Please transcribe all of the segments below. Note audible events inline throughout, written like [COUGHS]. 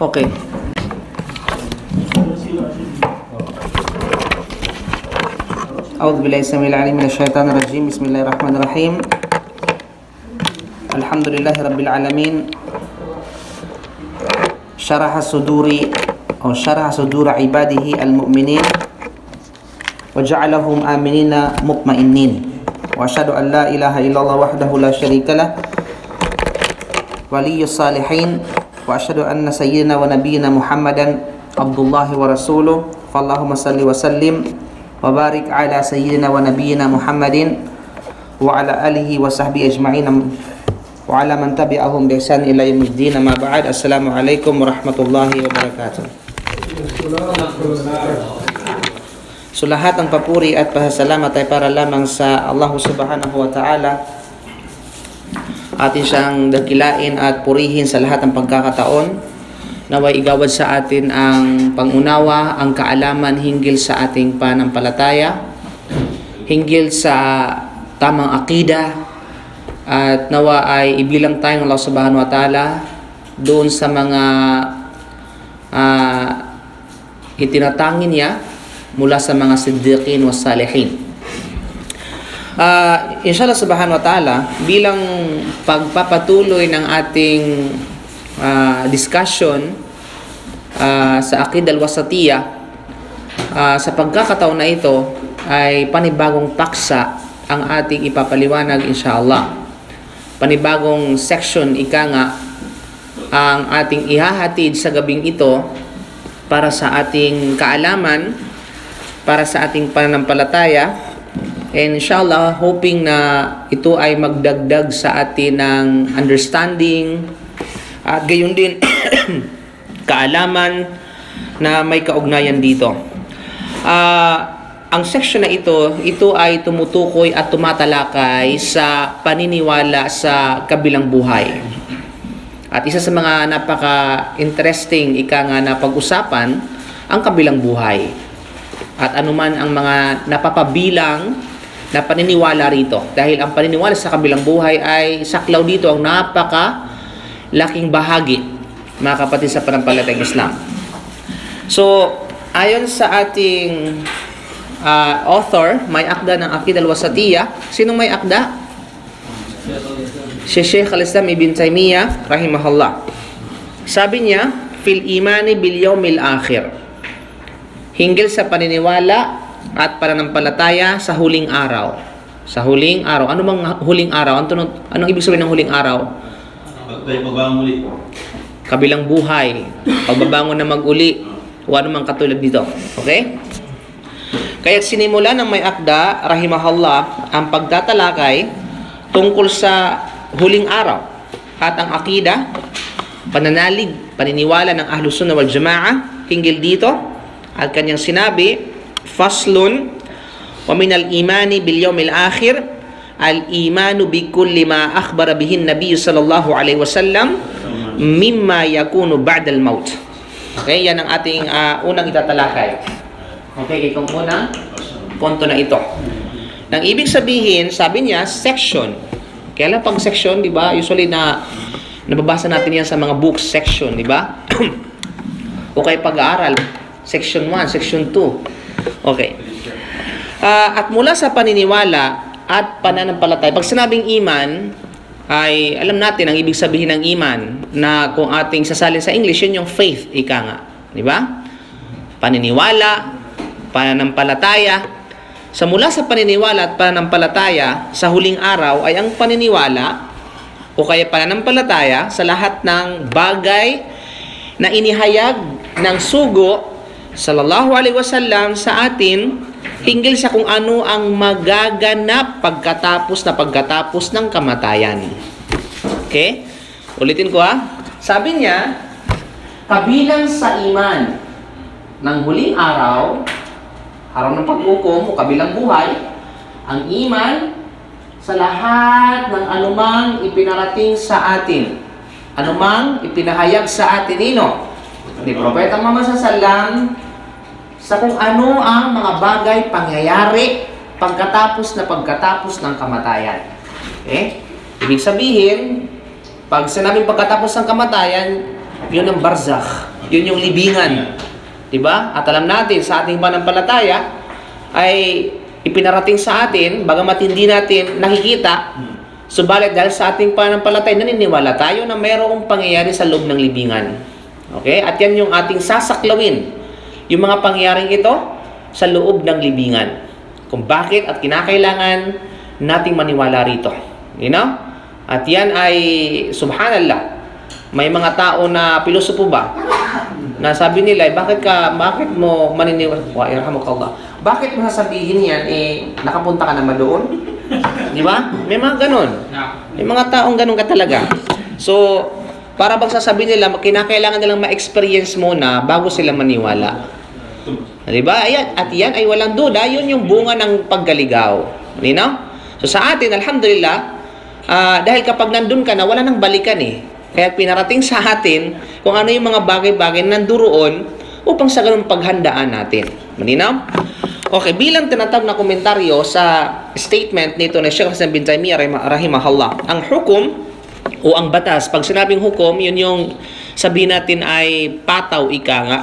Okay. أعوذ بالله السميع العليم من الشيطان الرجيم. بسم الله الرحمن الرحيم. الحمد لله رب العالمين. شرح صدور أو شرح صدور عباده المؤمنين وجعلهم آمنين مطمئنين. وأشهد أن لا إله إلا الله وحده لا شريك له. ولي الصالحين. وأشهد أن سيدنا ونبينا محمدا عبد الله ورسوله فاللهم صل وسلم وبارك على سيدنا ونبينا محمد وعلى آله وصحبه أجمعين وعلى من تبعهم بإحسان إلى يوم الدين ما بعد السلام عليكم ورحمة الله وبركاته So lahat ng papuri at pasasalamat ay para lamang sa Allah Subhanahu wa Ta'ala. Atin siyang dakilain at purihin sa lahat ng pagkakataon. Naway igawad sa atin ang pangunawa, ang kaalaman hinggil sa ating panampalataya, hinggil sa tamang akida, at nawa ay ibilang tayong Allah Subhanahu wa Ta'ala doon sa mga uh, itinatangin niya mula sa mga siddiqin wa salihin. Uh, inshallah subhanahu wa ta'ala, bilang pagpapatuloy ng ating uh, discussion uh, sa Aqid al-Wasatiyya, uh, sa pagkakataon na ito ay panibagong paksa ang ating ipapaliwanag inshallah. Panibagong section, ika nga, ang ating ihahatid sa gabing ito para sa ating kaalaman, para sa ating pananampalataya, and inshallah, hoping na ito ay magdagdag sa atin ng understanding at gayon din [COUGHS] kaalaman na may kaugnayan dito. Uh, ang section na ito, ito ay tumutukoy at tumatalakay sa paniniwala sa kabilang buhay. At isa sa mga napaka-interesting ika nga na pag-usapan, ang kabilang buhay. At anuman ang mga napapabilang na paniniwala rito. Dahil ang paniniwala sa kabilang buhay ay saklaw dito ang napaka laking bahagi, mga kapatid sa panampalatayang Islam. So, ayon sa ating uh, author, may akda ng Aqid al-Wasatiyya. Sinong may akda? Si Sheikh al-Islam Ibn Taymiyyah, rahimahullah. Sabi niya, fil imani bil yawmil akhir. Hinggil sa paniniwala at pananampalataya sa huling araw. Sa huling araw. Ano bang huling araw? Ano, anong ibig sabihin ng huling araw? Pagbabangon muli. Kabilang buhay. Pagbabangon na mag-uli. O ano mang katulad dito. Okay? Kaya sinimula ng may akda, rahimahullah, ang pagtatalakay tungkol sa huling araw at ang akida, pananalig, paniniwala ng Ahlus Sunnah wal Jamaah hinggil dito at kanyang sinabi, faslun wa min al-imani bil yawmil akhir al-imanu bi kulli ma akhbara bihi an-nabiy sallallahu alaihi wasallam mimma yakunu ba'da al-maut. Okay, yan ang ating uh, unang itatalakay. Okay, itong unang punto na ito. Nang ibig sabihin, sabi niya, section. Kaya lang pag section, di ba, usually na nababasa natin yan sa mga books section, di ba? [CLEARS THROAT] o kay pag-aaral, section 1, section 2. Okay. Uh, at mula sa paniniwala at pananampalataya, pag sinabing iman, ay alam natin ang ibig sabihin ng iman na kung ating sasalin sa English, yun yung faith, ika nga. Di ba? Paniniwala, pananampalataya. Sa mula sa paniniwala at pananampalataya sa huling araw ay ang paniniwala o kaya pananampalataya sa lahat ng bagay na inihayag ng sugo sallallahu alaihi wasallam sa atin hinggil sa kung ano ang magaganap pagkatapos na pagkatapos ng kamatayan. Okay? Ulitin ko ha. Sabi niya, kabilang sa iman ng huling araw, araw ng paghukom o kabilang buhay, ang iman sa lahat ng anumang ipinarating sa atin. Anumang ipinahayag sa atin nino. Ni Propeta Muhammad sallam sa kung ano ang mga bagay pangyayari pagkatapos na pagkatapos ng kamatayan. Okay? Ibig sabihin, Pag sinabing pagkatapos ng kamatayan, yun ang barzakh. Yun yung libingan. Diba? At alam natin, sa ating panampalataya, ay ipinarating sa atin, bagamat hindi natin nakikita, subalit dahil sa ating panampalataya, naniniwala tayo na mayroong pangyayari sa loob ng libingan. Okay? At yan yung ating sasaklawin. Yung mga pangyayaring ito sa loob ng libingan. Kung bakit at kinakailangan nating maniwala rito. You know? At yan ay, subhanallah, may mga tao na pilosopo ba na sabi nila, eh, bakit ka, bakit mo maniniwala, wa, irhamukallah, bakit mo sasabihin yan, eh, nakapunta ka naman doon? Di ba? May mga ganon. May mga taong ganon ka talaga. So, para bang sasabihin nila, kinakailangan nilang ma-experience muna bago sila maniwala. Di ba? Ayan, at yan ay walang duda, yun yung bunga ng paggaligaw. Linaw? So sa atin, alhamdulillah, ah, dahil kapag nandun ka na, wala nang balikan eh. Kaya pinarating sa atin kung ano yung mga bagay-bagay na nanduroon upang sa ganun paghandaan natin. Malinaw? Okay, bilang tinatawag na komentaryo sa statement nito ni Sheikh Hassan bin Taymiyyah rahima- rahimahullah, ang hukom o ang batas, pag sinabing hukom, yun yung sabihin natin ay pataw, ika nga.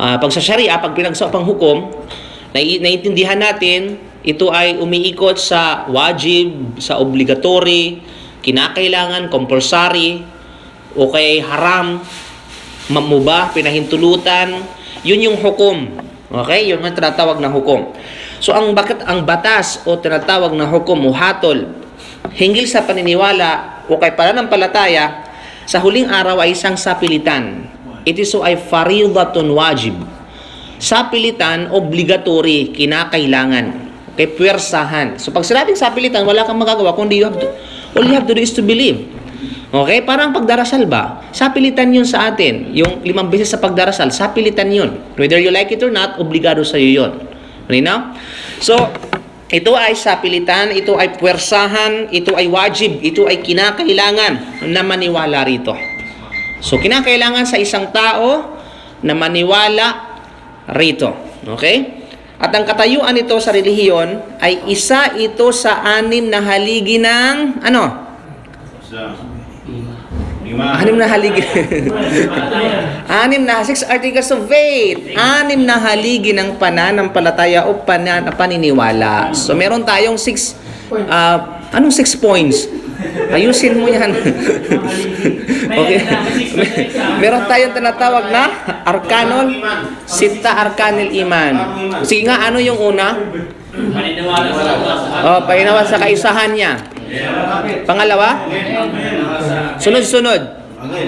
Ah, pag sa Sharia, pag pinagsapang hukom, nai- naiintindihan natin, ito ay umiikot sa wajib, sa obligatory, kinakailangan, compulsory, o kay haram, mamubah, pinahintulutan, yun yung hukom. Okay? Yun ang tinatawag na hukom. So, ang bakit ang batas o tinatawag na hukom o hatol hinggil sa paniniwala o kay pananampalataya sa huling araw ay isang sapilitan. It is so ay faridatun wajib. Sapilitan, obligatory, kinakailangan. Okay, puwersahan. So pag sinabing sapilitan, wala kang magagawa kundi you have to, all you have to do is to believe. Okay? Parang pagdarasal ba? Sapilitan yun sa atin. Yung limang beses sa pagdarasal, sapilitan yun. Whether you like it or not, obligado sa iyo yun. Malinaw? So, ito ay sapilitan, ito ay puwersahan, ito ay wajib, ito ay kinakailangan na maniwala rito. So, kinakailangan sa isang tao na maniwala rito. Okay? At ang katayuan nito sa relihiyon ay isa ito sa anim na haligi ng ano? Anim na haligi. [LAUGHS] anim na, six articles of faith. Anim na haligi ng pananampalataya o panan, paniniwala. So, meron tayong six, ah, anong six points? Ayusin mo yan. [LAUGHS] okay. meron tayong tinatawag na arkanol, sita arkanil iman. Sige nga, ano yung una? Maniniwala sa. Oh, painawa sa kaisahan niya. Pangalawa? Sunod-sunod.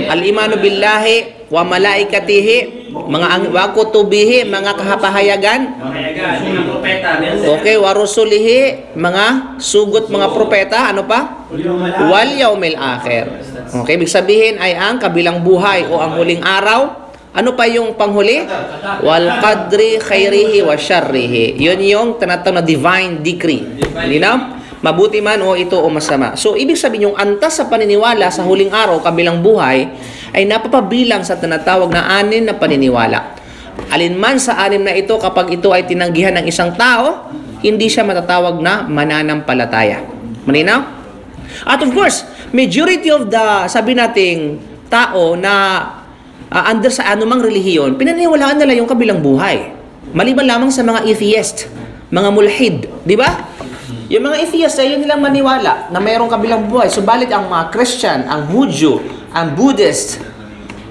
Al-imanu billahi wa malaikatihi, mga ang wa kutubihi, mga kahapahayagan. Okay, wa rusulihi, mga sugot mga propeta, ano pa? Wal yaumil akhir. Okay, ibig sabihin ay ang kabilang buhay o ang huling araw. Ano pa yung panghuli? Wal qadri khairihi wa syarrihi. Yun yung tinatawag na divine decree. Linaw? Mabuti man o ito o masama. So, ibig sabihin yung antas sa paniniwala sa huling araw, kabilang buhay, ay napapabilang sa tinatawag na anin na paniniwala. Alinman sa anim na ito, kapag ito ay tinanggihan ng isang tao, hindi siya matatawag na mananampalataya. Malinaw? At of course, majority of the, sabi nating, tao na uh, under sa anumang relihiyon, pinaniwalaan nila yung kabilang buhay. Maliban lamang sa mga atheist, mga mulhid, di ba? Yung mga atheist ay yun nilang maniwala na mayroong kabilang buhay. Subalit ang mga Christian, ang Hudyo, ang Buddhist,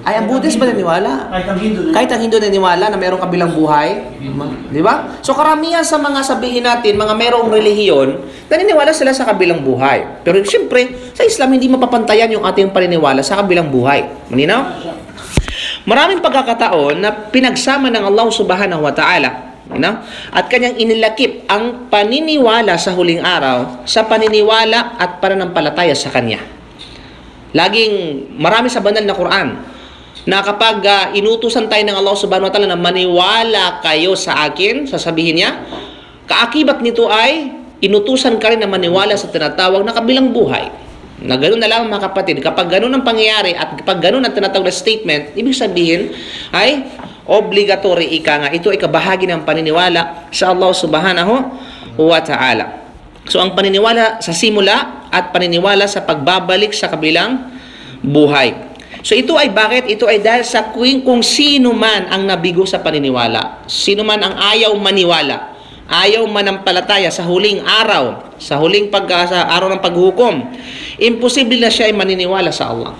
ay ang Buddhist ba naniwala? Kahit ang Hindu Kahit ang Hindu naniwala na mayroong kabilang buhay, di ba? So karamihan sa mga sabihin natin, mga mayroong relihiyon, naniniwala sila sa kabilang buhay. Pero siyempre, sa Islam hindi mapapantayan yung ating paniniwala sa kabilang buhay. Maninaw? Maraming pagkakataon na pinagsama ng Allah Subhanahu wa Ta'ala no? at kanyang inilakip ang paniniwala sa huling araw sa paniniwala at pananampalataya sa Kanya. Laging marami sa banal na Quran na kapag ah, inutusan tayo ng Allah Subhanahu wa Ta'ala na maniwala kayo sa akin, sasabihin niya, kaakibat nito ay inutusan ka rin na maniwala sa tinatawag na kabilang buhay. Na ganoon na lang mga kapatid, kapag ganoon ang pangyayari at kapag ganoon ang tinatawag na statement, ibig sabihin ay obligatory ika nga. Ito ay kabahagi ng paniniwala sa Allah Subhanahu wa Ta'ala. So ang paniniwala sa simula at paniniwala sa pagbabalik sa kabilang buhay. So ito ay bakit? Ito ay dahil sa kuwing kung sino man ang nabigo sa paniniwala. Sino man ang ayaw maniwala. Ayaw manampalataya sa huling araw, sa huling pag sa araw ng paghukom. Imposible na siya ay maniniwala sa Allah.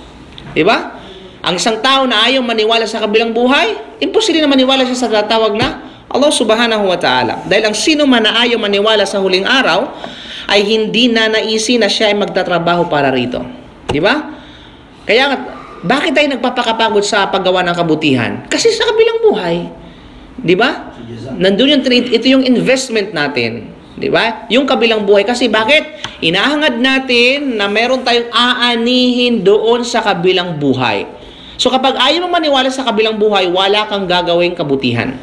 'Di ba? Ang isang tao na ayaw maniwala sa kabilang buhay, imposible na maniwala siya sa tatawag na Allah subhanahu wa ta'ala. Dahil ang sino man na ayaw maniwala sa huling araw, ay hindi na naisi na siya ay magtatrabaho para rito. Di ba? Kaya bakit tayo nagpapakapagod sa paggawa ng kabutihan? Kasi sa kabilang buhay. Di ba? Nandun yung ito yung investment natin. Di ba? Yung kabilang buhay. Kasi bakit? Inahangad natin na meron tayong aanihin doon sa kabilang buhay. So kapag ayaw mo maniwala sa kabilang buhay, wala kang gagawing kabutihan.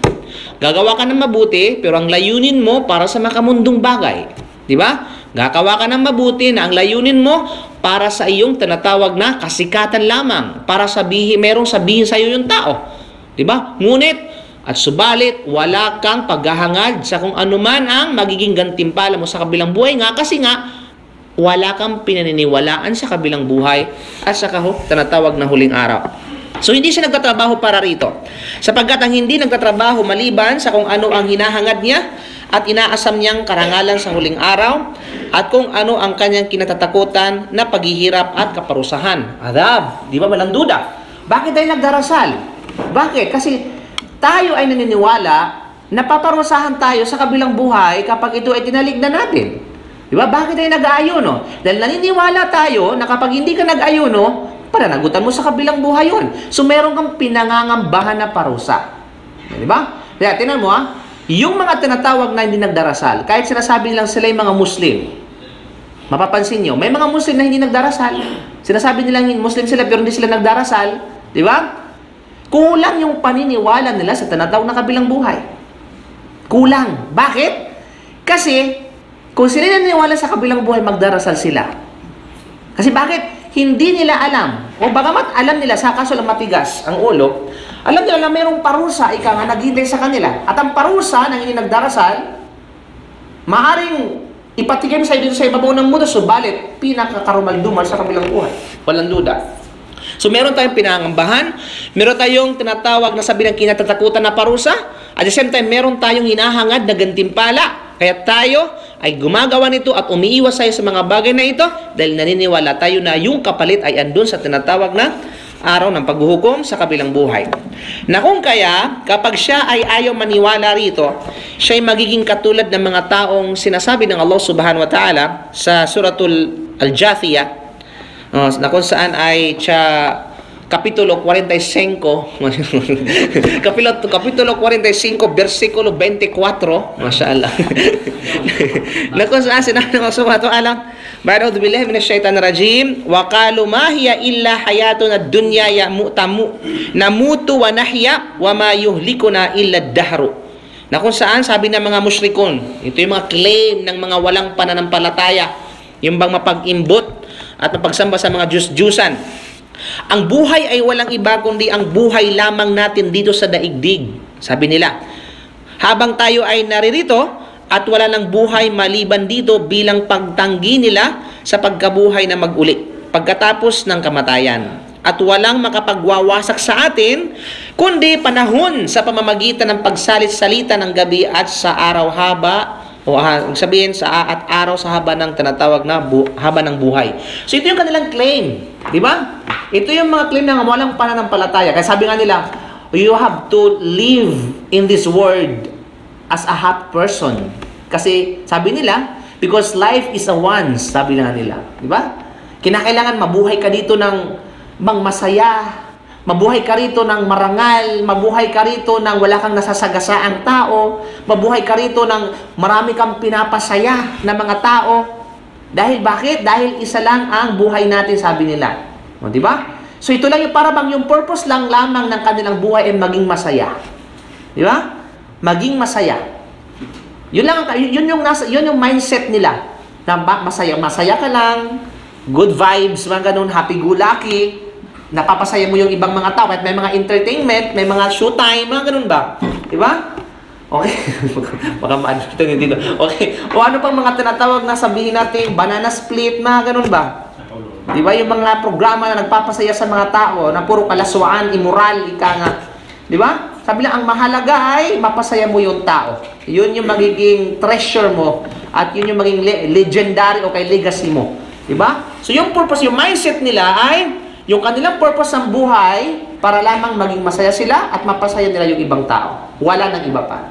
Gagawa ka ng mabuti, pero ang layunin mo para sa makamundong bagay. Di ba? Gagawa ka ng mabuti na ang layunin mo para sa iyong tinatawag na kasikatan lamang. Para sabihin, merong sabihin sa iyo yung tao. Di ba? Ngunit, at subalit, wala kang paghahangad sa kung ano man ang magiging gantimpala mo sa kabilang buhay nga kasi nga, wala kang pinaniniwalaan sa kabilang buhay at sa kaho, tinatawag na huling araw. So hindi siya nagtatrabaho para rito. Sapagkat ang hindi nagtatrabaho maliban sa kung ano ang hinahangad niya at inaasam niyang karangalan sa huling araw at kung ano ang kanyang kinatatakutan na paghihirap at kaparusahan. Adab, di ba walang duda? Bakit tayo nagdarasal? Bakit? Kasi tayo ay naniniwala na paparusahan tayo sa kabilang buhay kapag ito ay tinaligdan natin. Di ba? Bakit tayo nag-aayuno? Dahil naniniwala tayo na kapag hindi ka nag-ayuno, pananagutan mo sa kabilang buhay yun. So, meron kang pinangangambahan na parusa. Di ba? Kaya, tinan mo ha, yung mga tinatawag na hindi nagdarasal, kahit sinasabi nilang sila yung mga Muslim, mapapansin nyo, may mga Muslim na hindi nagdarasal. Sinasabi nilang Muslim sila pero hindi sila nagdarasal. Di ba? Kulang yung paniniwala nila sa tinatawag na kabilang buhay. Kulang. Bakit? Kasi, kung sila naniniwala sa kabilang buhay, magdarasal sila. Kasi bakit? Hindi nila alam. O bagamat alam nila, sa kaso lang matigas ang ulo, alam nila na mayroong parusa, ika nga, naghihintay sa kanila. At ang parusa ng hindi nagdarasal, maaring ipatigim sa dito sa ibabaw ng mundo, subalit pinakakarumaldumal sa kabilang buhay. Walang duda. So meron tayong pinangambahan, meron tayong tinatawag na sabi ng kinatatakutan na parusa, at the same time meron tayong hinahangad na gantimpala. Kaya tayo ay gumagawa nito at umiiwas tayo sa mga bagay na ito dahil naniniwala tayo na yung kapalit ay andun sa tinatawag na araw ng paghuhukom sa kabilang buhay. Na kung kaya, kapag siya ay ayaw maniwala rito, siya ay magiging katulad ng mga taong sinasabi ng Allah subhanahu wa ta'ala sa suratul Al-Jathiyah, uh, na kung saan ay siya Kapitulo 45, [LAUGHS] Kapitulo, Kapitulo 45, versikulo 24, Masya Allah. na [LAUGHS] kung saan sinabi ng Allah subhanahu wa ta'ala, Ba'udhu billahi minash shaitan rajim wa qalu ma hiya illa hayatuna dunya yamutamu namutu wa nahya wa ma yuhlikuna illa dahru na kung saan sabi ng mga musyrikon ito yung mga claim ng mga walang pananampalataya. Yung bang mapag-imbot at mapagsamba sa mga Diyos-Diyusan ang buhay ay walang iba kundi ang buhay lamang natin dito sa daigdig sabi nila habang tayo ay naririto at wala ng buhay maliban dito bilang pagtanggi nila sa pagkabuhay na maguli pagkatapos ng kamatayan. At walang makapagwawasak sa atin, kundi panahon sa pamamagitan ng pagsalit-salita ng gabi at sa araw haba o uh, sabihin sa at araw sa haba ng tinatawag na bu, haba ng buhay. So ito yung kanilang claim, di ba? Ito yung mga claim ng walang pananampalataya. Kaya sabi nga nila, you have to live in this world as a happy person. Kasi sabi nila, because life is a once, sabi nga nila. Di ba? Kinakailangan mabuhay ka dito ng mang masaya, mabuhay ka rito ng marangal, mabuhay ka rito ng wala kang nasasagasaang tao, mabuhay ka rito ng marami kang pinapasaya na mga tao. Dahil bakit? Dahil isa lang ang buhay natin, sabi nila. O, di ba? So ito lang yung para bang yung purpose lang lamang ng kanilang buhay ay maging masaya. Di ba? Maging masaya. Yun lang yun yung nasa yun yung mindset nila. Na masaya masaya ka lang, good vibes, mga ganun, happy go lucky. Napapasaya mo yung ibang mga tao at may mga entertainment, may mga showtime, mga ganun ba? Di ba? Okay. [LAUGHS] Baka ma-advertise dito. Okay. O ano pang mga tinatawag na sabihin natin, banana split, mga ganun ba? Di ba yung mga programa na nagpapasaya sa mga tao na puro kalaswaan, immoral, ika nga. Di ba? Sabi lang, ang mahalaga ay mapasaya mo yung tao. Yun yung magiging treasure mo at yun yung magiging le- legendary o kay legacy mo. Di ba? So yung purpose, yung mindset nila ay yung kanilang purpose ng buhay para lamang maging masaya sila at mapasaya nila yung ibang tao. Wala nang iba pa.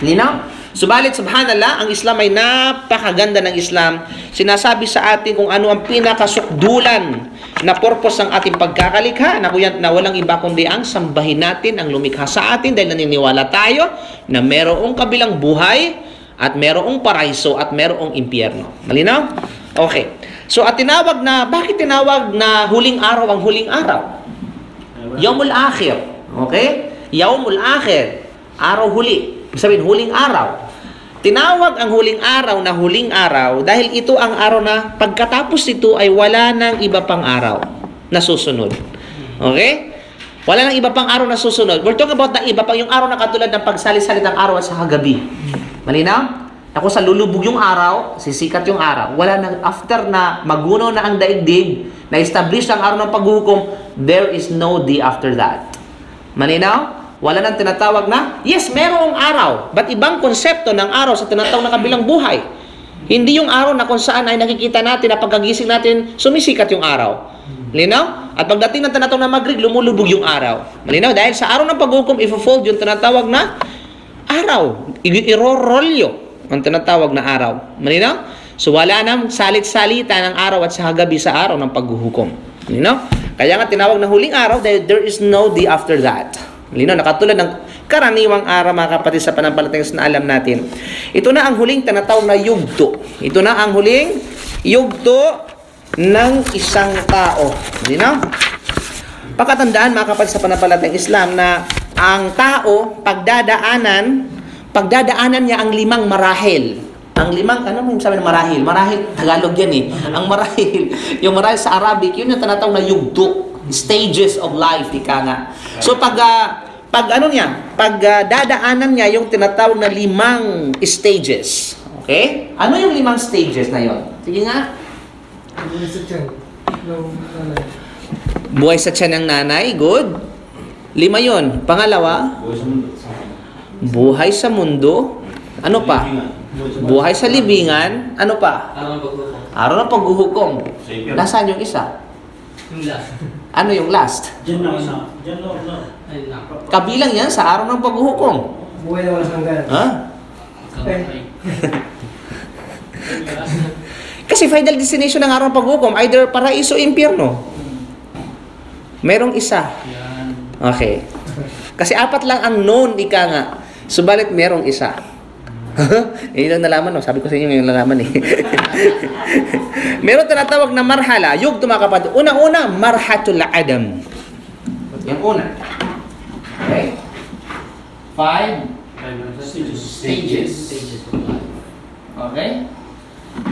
Linaw? Subalit, subhanallah, ang Islam ay napakaganda ng Islam. Sinasabi sa atin kung ano ang pinakasukdulan na purpose ng ating pagkakalikha na, kuya, na walang iba kundi ang sambahin natin ang lumikha sa atin dahil naniniwala tayo na merong kabilang buhay at merong paraiso at merong impyerno. Malinaw? Okay. So, at tinawag na, bakit tinawag na huling araw ang huling araw? Yawmul akhir. Okay? Yawmul akhir. Araw huli. Sabihin, huling araw. Tinawag ang huling araw na huling araw dahil ito ang araw na pagkatapos nito ay wala nang iba pang araw na susunod. Okay? Wala nang iba pang araw na susunod. We're talking about na iba pang yung araw na katulad ng pagsali-salit ng araw at sa gabi. Malinaw? Ako sa lulubog yung araw, sisikat yung araw. Wala na, after na magunaw na ang daigdig, na-establish ang araw ng paghuhukom, there is no day after that. Malinaw? Wala nang tinatawag na, yes, merong araw. But ibang konsepto ng araw sa tinatawag na kabilang buhay. Hindi yung araw na kung saan ay nakikita natin na pagkagising natin, sumisikat yung araw. Malinaw? At pagdating ng tinatawag na magrig, lumulubog yung araw. Malinaw? Dahil sa araw ng paghukom, ifo-fold yung tinatawag na araw. Irorolyo ang tinatawag na araw. Malinaw? So wala nang salit-salita ng araw at sa gabi sa araw ng paghuhukom. Malinaw? Kaya nga tinawag na huling araw dahil there is no day after that. Malinaw? Nakatulad ng karaniwang araw mga kapatid sa panampalatayas na alam natin. Ito na ang huling tinatawag na yugto. Ito na ang huling yugto ng isang tao. Malinaw? Pakatandaan mga kapatid sa panampalatayang Islam na ang tao pagdadaanan pagdadaanan niya ang limang marahil. Ang limang, ano mo sabi ng marahil? Marahil, Tagalog yan eh. Ang marahil, [LAUGHS] yung marahil sa Arabic, yun yung tanatawag na yugto. Stages of life, ika nga. So pag, ah, pag ano niya, pag ah, dadaanan niya yung tinatawag na limang stages. Okay? Ano yung limang stages na yon? Sige nga. Sa tiyan? Buhay sa tiyan ng nanay, good. Lima yon. Pangalawa, Buhay sa mundo. Ano pa? Buhay sa libingan. Ano pa? Araw ng paghuhukom. Nasaan yung isa? Yung last. [LAUGHS] Ano yung last? Diyan lang isa. Diyan lang na. Ayun lang. Kabilang yan sa araw ng paghuhukom. Buhay na walang hanggan. Ha? Kamay. [LAUGHS] Kasi final destination ng araw ng paghuhukom, either paraiso o impyerno. Merong isa. Yan. Okay. Kasi apat lang ang known, ika nga. Subalit merong isa. [LAUGHS] Yun lang nalaman, no? Sabi ko sa inyo yung nalaman eh. [LAUGHS] Meron tinatawag na marhala. Yug mga kapatid. Una-una, marhatul adam. Yung una. Okay? Five stages. Stages life. Okay?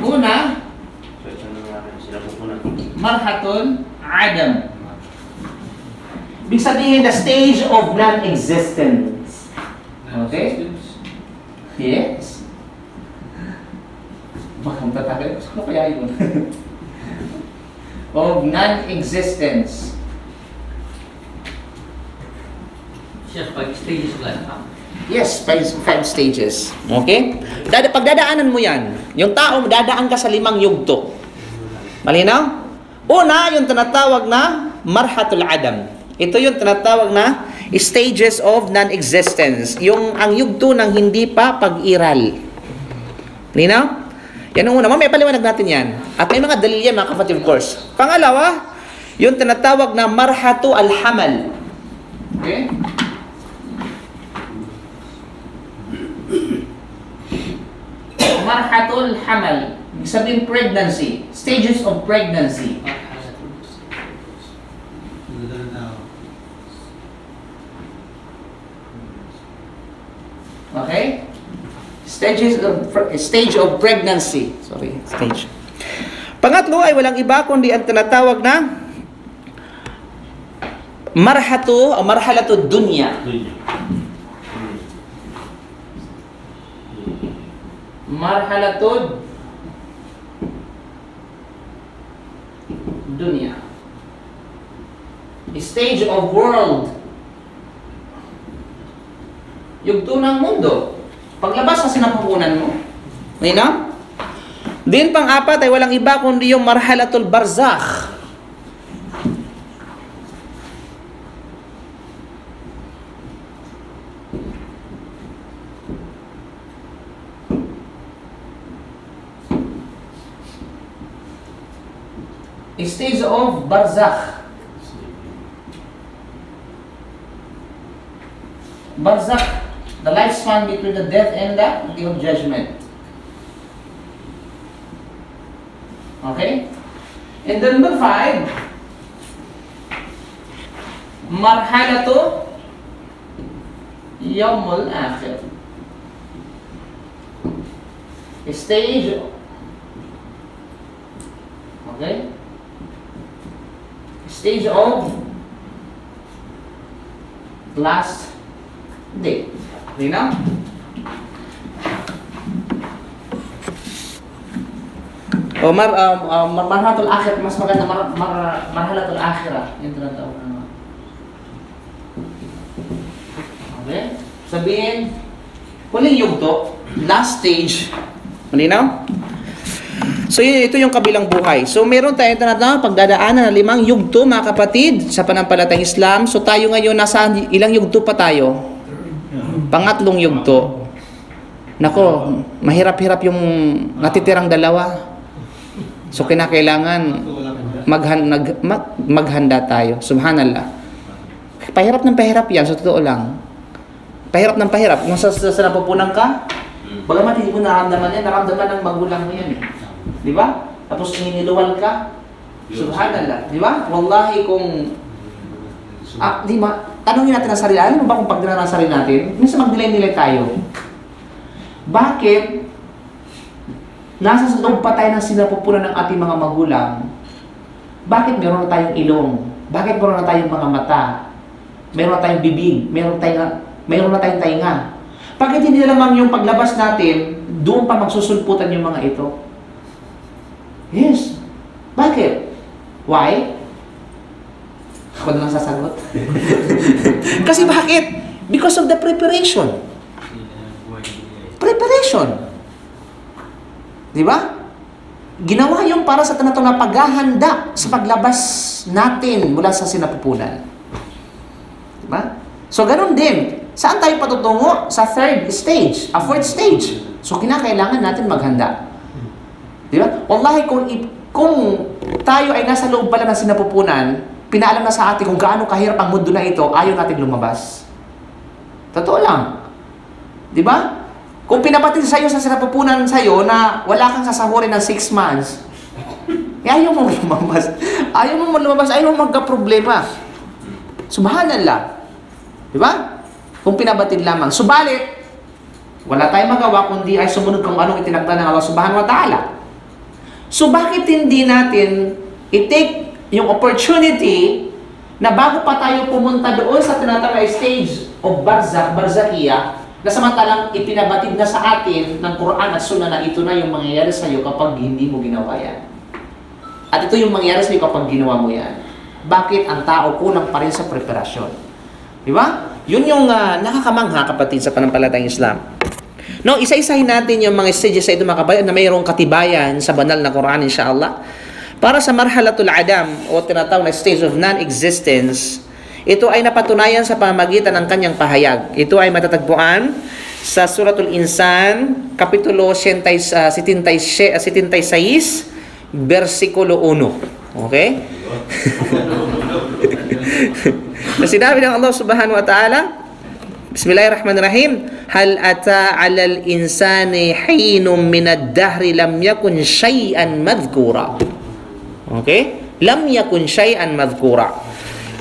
Una, So, ito na nga rin. Sila pupunan. marhatul adam. Ibig sabihin, the stage of non-existence. Okay? Yes. Baka matatagal. Ano kaya yun? [LAUGHS] of non-existence. Siya, pag stages ah. Yes, five, five stages. Okay? Dada, pagdadaanan mo yan, yung tao, dadaan ka sa limang yugto. Malinaw? Una, yung tinatawag na marhatul adam. Ito yung tinatawag na stages of non-existence. Yung ang yugto ng hindi pa pag-iral. Malinaw? Yan ang una. Mamaya paliwanag natin yan. At may mga dalil yan, mga kapatid, of course. Pangalawa, yung tinatawag na marhatu al-hamal. Okay? [COUGHS] Marhatul hamal. Sabihin pregnancy. Stages of pregnancy. Okay? Stages of stage of pregnancy. Sorry, stage. Pangatlo ay walang iba kundi ang tinatawag na marhatu o marhalatu dunya. Marhalatud dunya. Stage of world. Yugto ng mundo. Paglabas sa sinapupunan mo. Na? Din pang-apat ay walang iba kundi yung marhalatul barzakh. Stage of barzakh. Barzakh, the lifespan between the death and the day of judgment. Okay? And then number five, marhalatu yawmul akhir. Stage, okay? Stage of last day. Okay na? O mar, um, um, mar marhalatul akhir, mas maganda mar, mar, marhalatul akhirah. Yung tinatawag ano. Okay? Sabihin, huling yugto, last stage. Malinaw? So yun, ito yung kabilang buhay. So meron tayong tinatawag pagdadaanan ng limang yugto mga kapatid sa panampalatayang Islam. So tayo ngayon nasa ilang yugto pa tayo? Pangatlong yugto. Nako, mahirap-hirap yung natitirang dalawa. So kinakailangan maghan, nag, mag, maghanda tayo. Subhanallah. Pahirap ng pahirap yan, sa totoo lang. Pahirap ng pahirap. Kung sa, sa, sa napupunan ka, bagamat hindi mo naramdaman yan, naramdaman ng magulang mo yan. eh. Di ba? Tapos iniluwal ka, subhanallah. Di ba? Wallahi kung Ah, di ma, tanongin natin ang sarili. Alam mo ba kung pag ang sarili natin, minsan mag-delay-delay tayo. Bakit? Nasa sa loob pa tayo ng sinapupunan ng ating mga magulang. Bakit meron na tayong ilong? Bakit meron na tayong mga mata? Meron na tayong bibig? Meron, tayong, meron na tayong tainga? Bakit hindi na lamang yung paglabas natin, doon pa magsusulputan yung mga ito? Yes. Bakit? Why? Ako na lang sasagot. [LAUGHS] Kasi bakit? Because of the preparation. Preparation. Di ba? Ginawa yung para sa tinatawag na paghahanda sa paglabas natin mula sa sinapupunan. Di ba? So, ganun din. Saan tayo patutungo? Sa third stage, a fourth stage. So, kinakailangan natin maghanda. Di ba? Wallahi, kung, kung tayo ay nasa loob pala ng sinapupunan, pinaalam na sa atin kung gaano kahirap ang mundo na ito, ayaw natin lumabas. Totoo lang. Di ba? Kung pinapatid sa'yo sa sinapupunan sa'yo na wala kang sasahurin ng six months, eh, ayaw mo [LAUGHS] lumabas. Ayaw mo lumabas, ayaw mo magka-problema. Subhanallah. Di ba? Kung pinabatid lamang. Subalit, wala tayong magawa kundi ay sumunod kung anong itinakda ng Allah Subhanahu wa Ta'ala. So bakit hindi natin i-take yung opportunity na bago pa tayo pumunta doon sa tinatawag na stage of barzak, barzakiyah, na samantalang ipinabatid na sa atin ng Quran at Sunnah na ito na yung mangyayari sa iyo kapag hindi mo ginawa yan. At ito yung mangyayari sa iyo kapag ginawa mo yan. Bakit ang tao kulang pa rin sa preparasyon? Di ba? Yun yung uh, nakakamangha kapatid sa panampalatayang Islam. No, isa-isahin natin yung mga stages sa ito mga kabayan na mayroong katibayan sa banal na Quran inshallah. Para sa marhalatul adam o tinatawag na stage of non-existence, ito ay napatunayan sa pamamagitan ng kanyang pahayag. Ito ay matatagpuan sa Suratul Insan, Kapitulo 76, uh, 76, versikulo 1. Okay? [LAUGHS] na sinabi ng Allah subhanahu wa ta'ala, Bismillahirrahmanirrahim, Hal ata alal insani hinum minad dahri lam yakun shay'an madhkura. Okay? Lam yakun shay'an madhkura.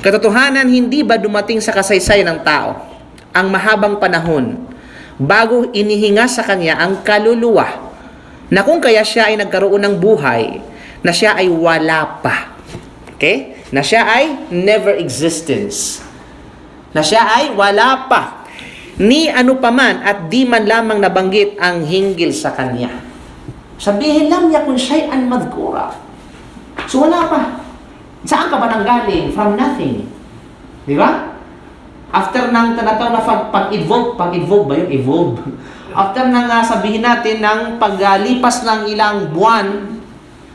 Katotohanan, hindi ba dumating sa kasaysay ng tao ang mahabang panahon bago inihinga sa kanya ang kaluluwa na kung kaya siya ay nagkaroon ng buhay na siya ay wala pa. Okay? Na siya ay never existence. Na siya ay wala pa. Ni ano paman at di man lamang nabanggit ang hinggil sa kanya. Sabihin lang niya kung siya'y an madkura. So wala pa. Saan ka ba nanggaling? From nothing. Di ba? After ng tinatawag na pag- pag-evolve, pag-evolve ba yun? Evolve. [LAUGHS] After nang ah, sabihin natin ng paglipas ng ilang buwan,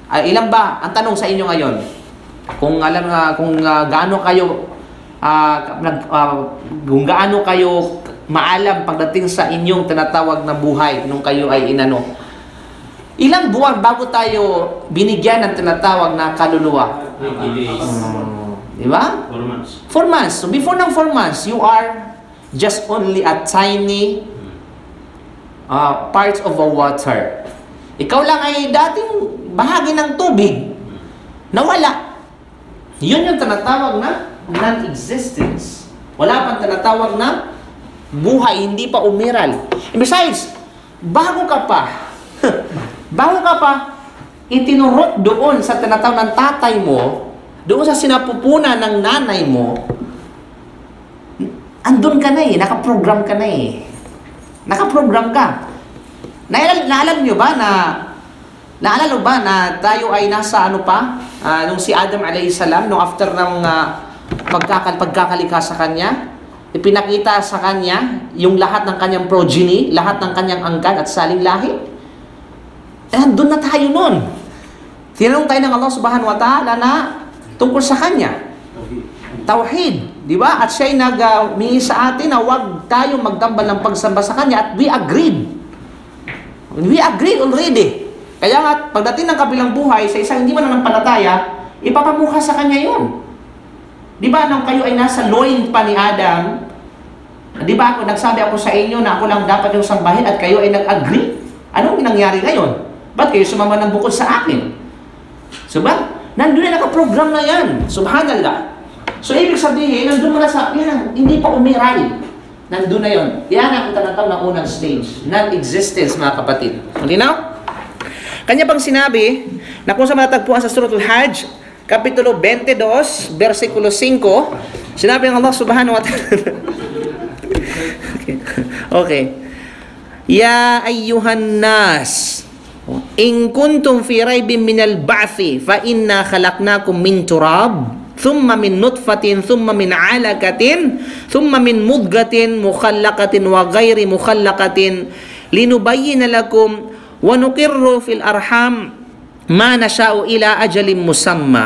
ay ilan ba? Ang tanong sa inyo ngayon, kung alam nga kung ah, gaano kayo ah, nag, ah, kung gaano kayo maalam pagdating sa inyong tinatawag na buhay nung kayo ay inano. Ilang buwan bago tayo binigyan ng tinatawag na kaluluwa? 90 days. Mm, di ba? 4 months. Four months. So before ng four months, you are just only a tiny uh, parts of a water. Ikaw lang ay dating bahagi ng tubig. Nawala. Yun yung tinatawag na non-existence. Wala pang tinatawag na buhay, hindi pa umiral. And besides, bago ka pa, bago ka pa, itinurot doon sa tinatawag ng tatay mo, doon sa sinapupunan ng nanay mo, andun ka na eh, nakaprogram ka na eh. Nakaprogram ka. Naalala, naalala nyo ba na Naalala ba na tayo ay nasa ano pa? Ah, nung si Adam salam, nung after ng uh, pagkakal, pagkakalika sa kanya, ipinakita sa kanya yung lahat ng kanyang progeny, lahat ng kanyang angkan at saling lahi. Eh, doon na tayo nun. Tinanong tayo ng Allah subhanahu wa ta'ala na tungkol sa kanya. Tauhid, di ba? At siya ay nag-mingi sa atin na huwag tayo magdambal ng pagsamba sa kanya at we agreed. We agreed already. Kaya nga, pagdating ng kabilang buhay sa isang hindi mananampalataya, ipapamukha sa kanya yon. Di ba, nung kayo ay nasa loin pa ni Adam, di ba ako, nagsabi ako sa inyo na ako lang dapat yung sambahin at kayo ay nag-agree? Anong nangyari ngayon? Ba't kayo sumama ng bukod sa akin? So ba? Nandun na nakaprogram na yan. Subhanallah. So, ibig sabihin, nandun mo na sa, yan, hindi pa umiral. Nandun na yon. Yan ang tinatawag na unang stage. Non-existence, mga kapatid. Malinaw? Kanya pang sinabi na kung sa matatagpuan sa Suratul Hajj, Kapitulo 22, versikulo 5, sinabi ng Allah subhanahu wa ta'ala. [LAUGHS] okay. okay. Ya ayyuhan nas, إن كنتم في ريب من البعث فإنا خلقناكم من تراب ثم من نطفة ثم من علقة ثم من مضغة مخلقة وغير مخلقة. لنبين لكم ونقر في الأرحام ما نشاء إلى أجل مسمى.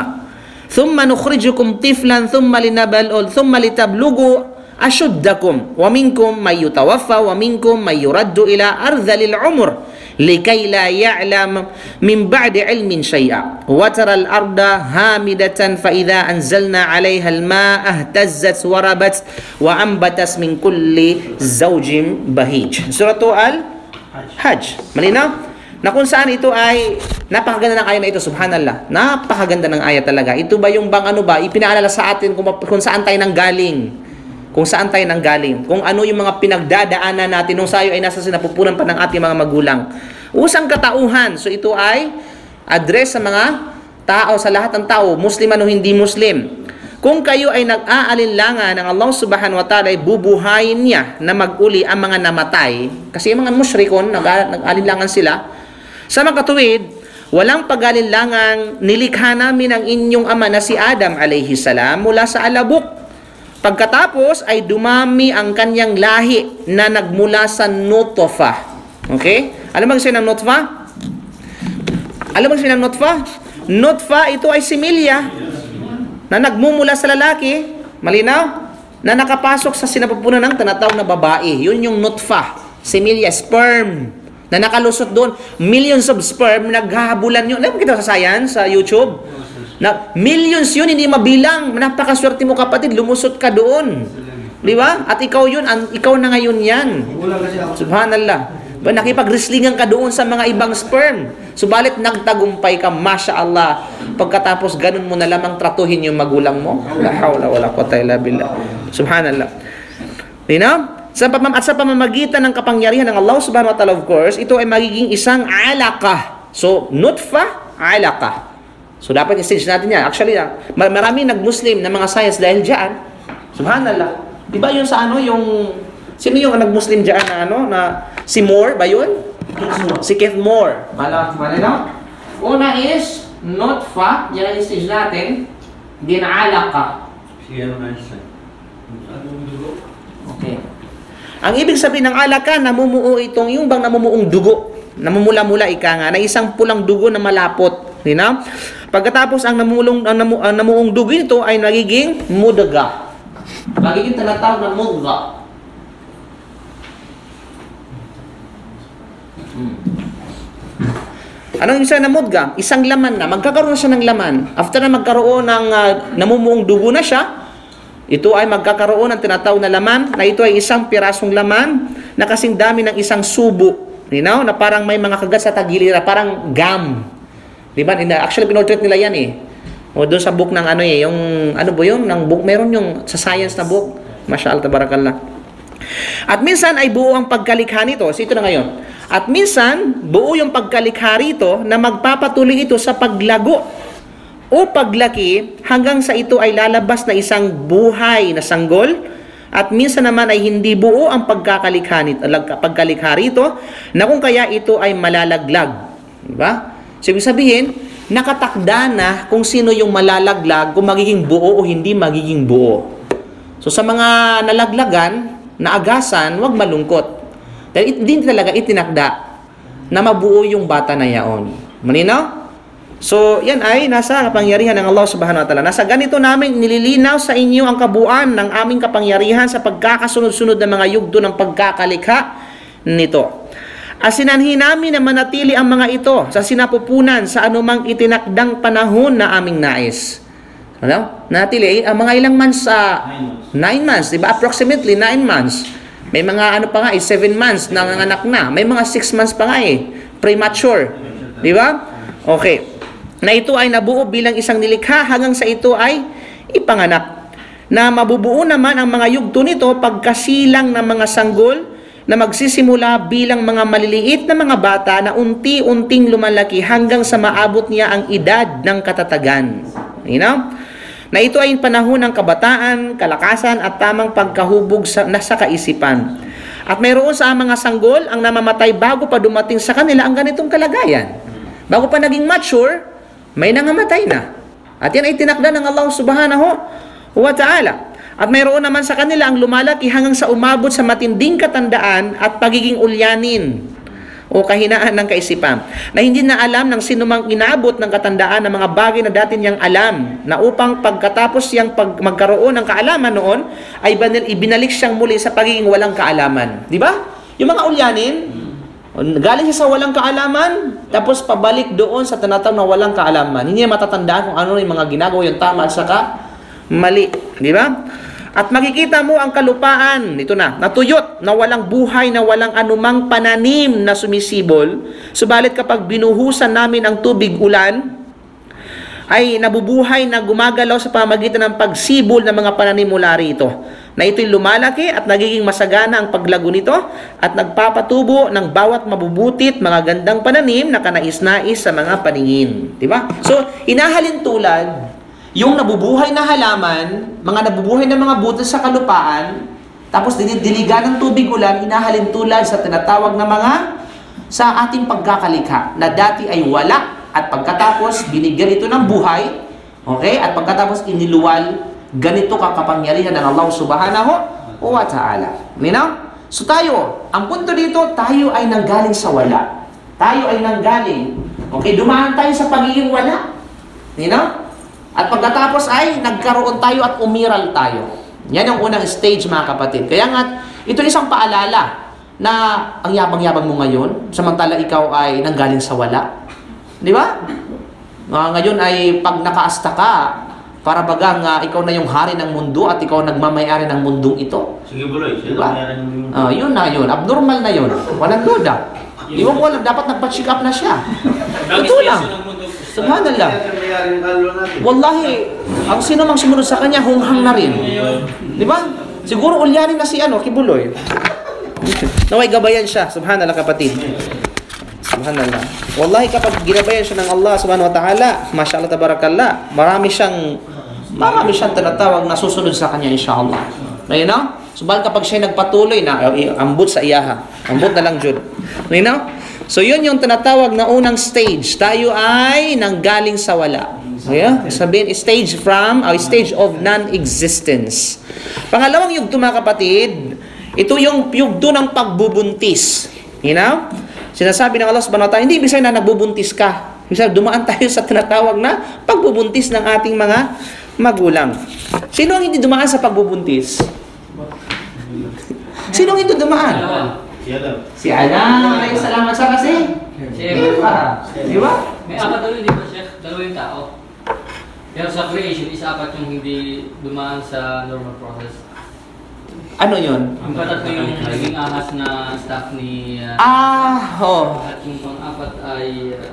ثم نخرجكم طفلا ثم لنبلغ ثم لتبلغوا ashuddakum wa minkum may yutawaffa wa minkum may yuraddu ila ardhalil umr likay la ya'lam min ba'di ilmin shay'a wa tara al-arda hamidatan fa idha anzalna 'alayha al-ma'a ihtazzat wa rabat wa anbatat min kulli zawjin bahij suratu al-hajj malinaw na kung saan ito ay napakaganda ng ayat na ito subhanallah napakaganda ng ayat talaga ito ba yung bang ano ba ipinaalala sa atin kung, kung saan tayo nanggaling kung saan tayo nang galing. Kung ano yung mga pinagdadaanan natin nung sayo ay nasa sinapupunan pa ng ating mga magulang. Usang katauhan. So ito ay address sa mga tao, sa lahat ng tao, Muslim o hindi Muslim. Kung kayo ay nag-aalinlangan ng Allah subhanahu wa ta'ala ay bubuhayin niya na maguli ang mga namatay, kasi yung mga mushrikon, nag- nag-aalinlangan sila, sa mga katuwid, walang pag-aalinlangan, nilikha namin ang inyong ama na si Adam alayhi salam mula sa alabok. Pagkatapos ay dumami ang kanyang lahi na nagmula sa nutfa. Okay? Alam mo kasi ng nutfa? Alam mo kasi ng nutfa? Nutfa, ito ay similya na nagmumula sa lalaki, malinaw, na nakapasok sa sinapupunan ng tinatawag na babae. Yun yung nutfa, similya, sperm, na nakalusot doon. Millions of sperm, naghahabulan yun. Alam mo kita sa science, sa YouTube? Na, millions yun, hindi mabilang. Napakaswerte mo kapatid, lumusot ka doon. Di ba? At ikaw yun, an, ikaw na ngayon yan. Subhanallah. Ba, nakipag-wrestlingan ka doon sa mga ibang sperm. Subalit nagtagumpay ka, Masya Allah. Pagkatapos ganun mo na lamang tratuhin yung magulang mo. La hawla wala quwwata illa billah. Subhanallah. Linaw? Sa pamam at sa pamamagitan ng kapangyarihan ng Allah Subhanahu wa Ta'ala of course, ito ay magiging isang alaka. So, nutfa, alaka. So, dapat i-stage natin yan. Actually, ah, mar- maraming nag-Muslim na mga science dahil dyan. Subhanallah. Di ba yun sa ano, yung... Sino yung nag-Muslim dyan na ano, na si Moore ba yun? Si Keith Moore. Mala, malinaw? Una is, nutfa, yan ang stage natin. Din alaka. Ano siya? Okay. Ang ibig sabihin ng alaka, namumuo itong yung bang namumuong dugo. Namumula-mula ika nga na isang pulang dugo na malapot. Di na? Pagkatapos ang namulong ang, namu, ang namuong dugo nito ay nagiging mudaga. Magiging tinatawag na mudga. Hmm. Anong sabihin ng mudga? Isang laman na. Magkakaroon na siya ng laman. After na magkaroon ng ah, namumuong dugo na siya, ito ay magkakaroon ng tinatawag na laman na ito ay isang pirasong laman na kasing dami ng isang subo. You know? Na parang may mga kagat sa tagilira, parang gum. Di ba? Actually, pinortrait nila yan eh. O doon sa book ng ano eh, yung ano ba yun? Ng book, meron yung sa science na book. Masya Allah, tabarakallah. At minsan ay buo ang pagkalikha nito. So ito na ngayon. At minsan, buo yung pagkalikha rito na magpapatuloy ito sa paglago o paglaki hanggang sa ito ay lalabas na isang buhay na sanggol at minsan naman ay hindi buo ang pagkakalikha nito, pagkalikha rito na kung kaya ito ay malalaglag. Di ba? So, ibig sabihin, nakatakda na kung sino yung malalaglag, kung magiging buo o hindi magiging buo. So sa mga nalaglagan, naagasan, wag malungkot. Dahil din talaga itinakda na mabuo yung bata na yaon. Malinaw? So, yan ay nasa kapangyarihan ng Allah subhanahu wa ta'ala. Nasa ganito namin nililinaw sa inyo ang kabuuan ng aming kapangyarihan sa pagkakasunod-sunod ng mga yugto ng pagkakalikha nito. Asinanhin namin na manatili ang mga ito sa sinapupunan sa anumang itinakdang panahon na aming nais. Ano? Natili, ang mga ilang months, ah, nine months, di ba? Approximately nine months. May mga ano pa nga eh, seven months nanganganak na. May mga six months pa nga eh, premature. Di ba? Okay. Na ito ay nabuo bilang isang nilikha hanggang sa ito ay ipanganak. Na mabubuo naman ang mga yugto nito pagkasilang ng mga sanggol na magsisimula bilang mga maliliit na mga bata na unti-unting lumalaki hanggang sa maabot niya ang edad ng katatagan. You know? Na ito ay panahon ng kabataan, kalakasan at tamang pagkahubog sa, na sa kaisipan. At mayroon sa mga sanggol ang namamatay bago pa dumating sa kanila ang ganitong kalagayan. Bago pa naging mature, may nangamatay na. At yan ay tinakda ng Allah subhanahu wa ta'ala. At mayroon naman sa kanila ang lumalaki hanggang sa umabot sa matinding katandaan at pagiging ulyanin o kahinaan ng kaisipan na hindi na alam ng sinumang inaabot ng katandaan ng mga bagay na dati niyang alam na upang pagkatapos siyang pag magkaroon ng kaalaman noon ay ibinalik siyang muli sa pagiging walang kaalaman. Di ba? Yung mga ulyanin, galing siya sa walang kaalaman, tapos pabalik doon sa tinatawag na walang kaalaman. Hindi niya matatandaan kung ano yung mga ginagawa yung tama at saka mali. Di ba? At makikita mo ang kalupaan, ito na, natuyot, na walang buhay, na walang anumang pananim na sumisibol. Subalit kapag binuhusan namin ang tubig ulan, ay nabubuhay na gumagalaw sa pamagitan ng pagsibol ng mga pananim mula rito. Na ito'y lumalaki at nagiging masagana ang paglago nito at nagpapatubo ng bawat mabubutit mga gandang pananim na kanais-nais sa mga paningin. Di ba? So, inahalin tulad yung nabubuhay na halaman, mga nabubuhay na mga butil sa kalupaan, tapos dinidiligan ng tubig ulan, inahalin tulad sa tinatawag na mga sa ating pagkakalikha na dati ay wala at pagkatapos binigyan ito ng buhay, okay? At pagkatapos iniluwal, ganito kakapangyarihan ng Allah subhanahu wa ta'ala. Nino? So tayo, ang punto dito, tayo ay nanggaling sa wala. Tayo ay nanggaling. Okay, dumaan tayo sa pagiging wala. Nino? At pagkatapos ay nagkaroon tayo at umiral tayo. Yan ang unang stage mga kapatid. Kaya nga, ito isang paalala na ang yabang-yabang mo ngayon, samantala ikaw ay nanggaling sa wala. Di ba? Nga ngayon ay pag nakaasta ka, para bagang uh, ikaw na yung hari ng mundo at ikaw nagmamayari ng mundong ito. Sige, Buloy. Sige, Diba? Ah, yun na yun. Abnormal na yun. Walang duda. Iwan ko alam, dapat nagpa-check up na siya. Ito lang. Subhanallah. Wallahi, ang sino mang sumunod sa kanya, hunghang na rin. Di ba? Siguro ulyanin na si ano, Kibuloy. [LAUGHS] Naway gabayan siya. Subhanallah kapatid. Subhanallah. Wallahi kapag ginabayan siya ng Allah subhanahu wa ta'ala, mashallah tabarakallah, marami siyang marami siyang tinatawag na susunod sa kanya inshallah. Ngayon no? Subal kapag siya nagpatuloy na ambot sa iyaha. Ambot na lang jud. Ngayon no? So yun yung tinatawag na unang stage. Tayo ay nanggaling sa wala. Yeah? Sabihin, stage from, or stage of non-existence. Pangalawang yugto mga kapatid, ito yung yugto ng pagbubuntis. You know? Sinasabi ng Allah subhanahu wa ta'ala, hindi ibig sabihin na nagbubuntis ka. Ibig sabihin, dumaan [LAUGHS] tayo sa tinatawag na pagbubuntis ng ating mga magulang. Sino ang hindi dumaan sa pagbubuntis? Sino ang hindi dumaan? Siya lang. Si Ana. Ay, salamat sa kasi. Chef. Diba? Di ba? May apat yun, di ba, Chef? Dalawa yung tao. Pero sa creation, isa apat yung hindi dumaan sa normal process. Ano yun? Yung patatlo yung naging ahas na staff ni... uh, Ah, oh. At yung pang-apat ay... Uh,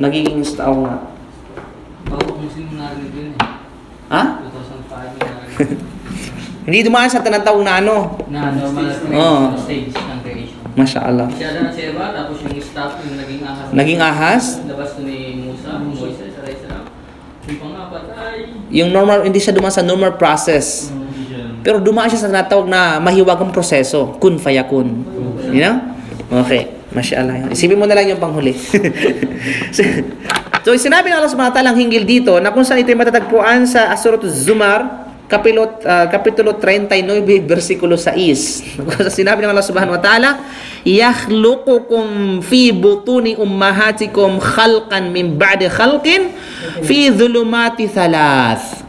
Nagiging tao nga. bago kung sino narinig yun eh. Ha? 2005 yung narinig. Hindi dumaan sa tinatawag na ano. na normal creation Oo. stage ng creation. Masya Allah. Si Adan at si Eva, tapos yung staff yung naging ahas. Naging ahas? Labas ni Musa, Moises, aray salam. Yung pang-apat ay... Yung normal, hindi siya dumaan sa normal process. Siya. Pero dumaan siya sa tinatawag na mahiwagang proseso. Kun fayakun. You know? Okay. Masya Allah. Isipin mo na lang yung panghuli. [LAUGHS] so, sinabi ng Allah subhanahu wa ta'ala ang hinggil dito na kung saan ito matatagpuan sa Asurat Zumar, Ah, kapitulo, uh, kapitulo 39, versikulo 6. Sinabi ng Allah subhanahu wa ta'ala, Yakhluqukum fi butuni ummahatikum khalqan min ba'di khalqin fi dhulumati thalath.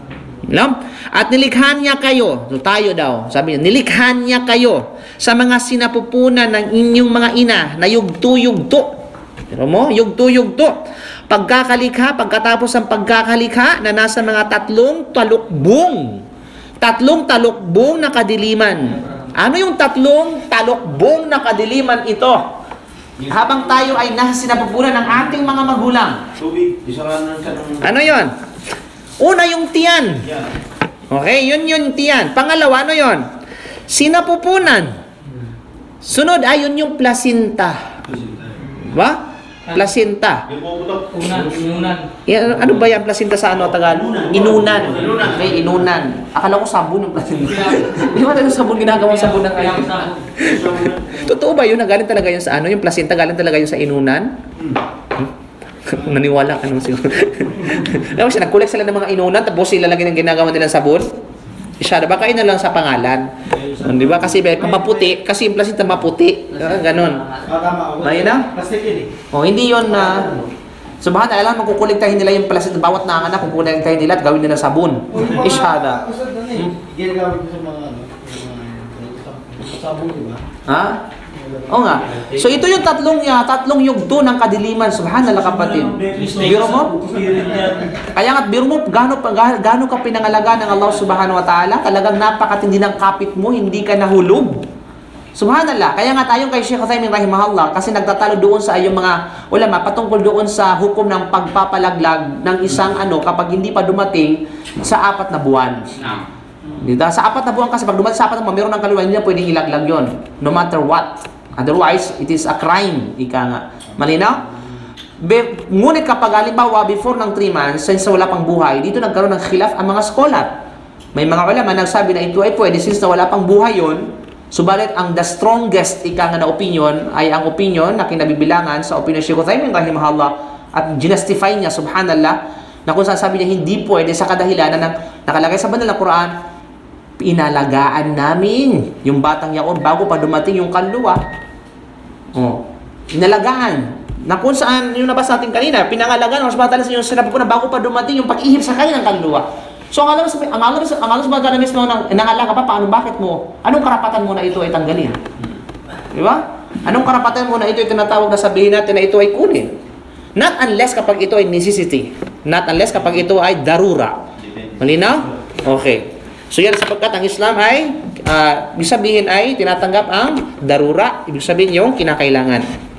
No? At nilikhan niya kayo, so tayo daw, sabi niya, nilikhan niya kayo sa mga sinapupunan ng inyong mga ina na yugto-yugto. Pero mo, yugto-yugto. Pagkakalikha, pagkatapos ang pagkakalikha na nasa mga tatlong talukbong Tatlong talukbong na kadiliman. Ano yung tatlong talukbong na kadiliman ito? Habang tayo ay nasa sinapupunan ng ating mga magulang. Ano yon? Una yung tiyan. Yan. Okay, yun yun tiyan. Pangalawa, ano yun? Sinapupunan. Sunod ay yun yung placenta. Ba? Placenta. Yung puputok. Unan, inunan. Yan, ano ba yan? Placenta sa ano? Tagalog? Inunan. Inunan. Okay, inunan. Akala ko sabon yung placenta. [LAUGHS] Di ba tayo sabon ginagawang sabon ng ngayon? sa Totoo ba yun? na Galing talaga yun sa ano? Yung placenta galing talaga yun sa inunan? Kung naniwala ka naman siguro. [LAUGHS] Alam mo siya, nag-collect sila ng mga inunan, tapos sila lagi ng ginagawa nilang sabon. Siya, baka yun na lang sa pangalan. Oh, Di ba? Kasi ba, maputi, kasi yung placenta maputi. Ganon. Ah, tama. ako. Ayun na? Plastic yun eh. O, hindi yun na... Subhan, alam mo, kukuliktahin nila yung placenta, bawat nanganak, kukuliktahin nila at gawin nila sabon. Na eh. Ginagamit ko sa mga ano. mga Sabon, di ba? Ha? Oo nga. So ito yung tatlong ya, tatlong yugto ng kadiliman. Subhanallah kapatid. Biro mo? Kaya nga biro mo gaano gaano ka pinangalaga ng Allah Subhanahu wa Ta'ala? Talagang napakatindi ng kapit mo, hindi ka nahulog. Subhanallah. Kaya nga tayong kay Sheikh Uthaymin rahimahullah kasi nagtatalo doon sa ayong mga ulama patungkol doon sa hukom ng pagpapalaglag ng isang ano kapag hindi pa dumating sa apat na buwan. Dito, sa apat na buwan kasi pag dumating sa apat na buwan, meron ng kaluwa, hindi na pwedeng ilaglag yon. No matter what. Otherwise, it is a crime. Ika nga. Malinaw? Be, ngunit kapag halimbawa before ng 3 months, since wala pang buhay, dito nagkaroon ng khilaf ang mga scholar. May mga ulama nagsabi na ito ay pwede since wala pang buhay yon. Subalit ang the strongest ika nga na opinion ay ang opinion na kinabibilangan sa opinion Sheikh Uthaymin rahimahullah at ginastify niya subhanallah na kung saan sabi niya hindi pwede sa kadahilanan ng nakalagay sa banal na Quran inalagaan namin yung batang yaon bago pa dumating yung kanluwa. Oh. Inalagaan. Na kung saan, yung nabasa natin kanina, pinangalagaan, bata na sa yung sinabi ko na bago pa dumating yung pag-ihip sa kanya ng kanluwa. So, ang alam sa ang alam sa ang alam sa mga mismo na nangalaga pa paano bakit mo? Anong karapatan mo na ito ay tanggalin? Di ba? Anong karapatan mo na ito ay tinatawag na sabihin natin na ito ay kunin? Not unless kapag ito ay necessity. Not unless kapag ito ay darura. Malinaw? Okay. So yan sapagkat ang Islam ay, uh, ibig sabihin ay tinatanggap ang darura, ibig sabihin yung kinakailangan.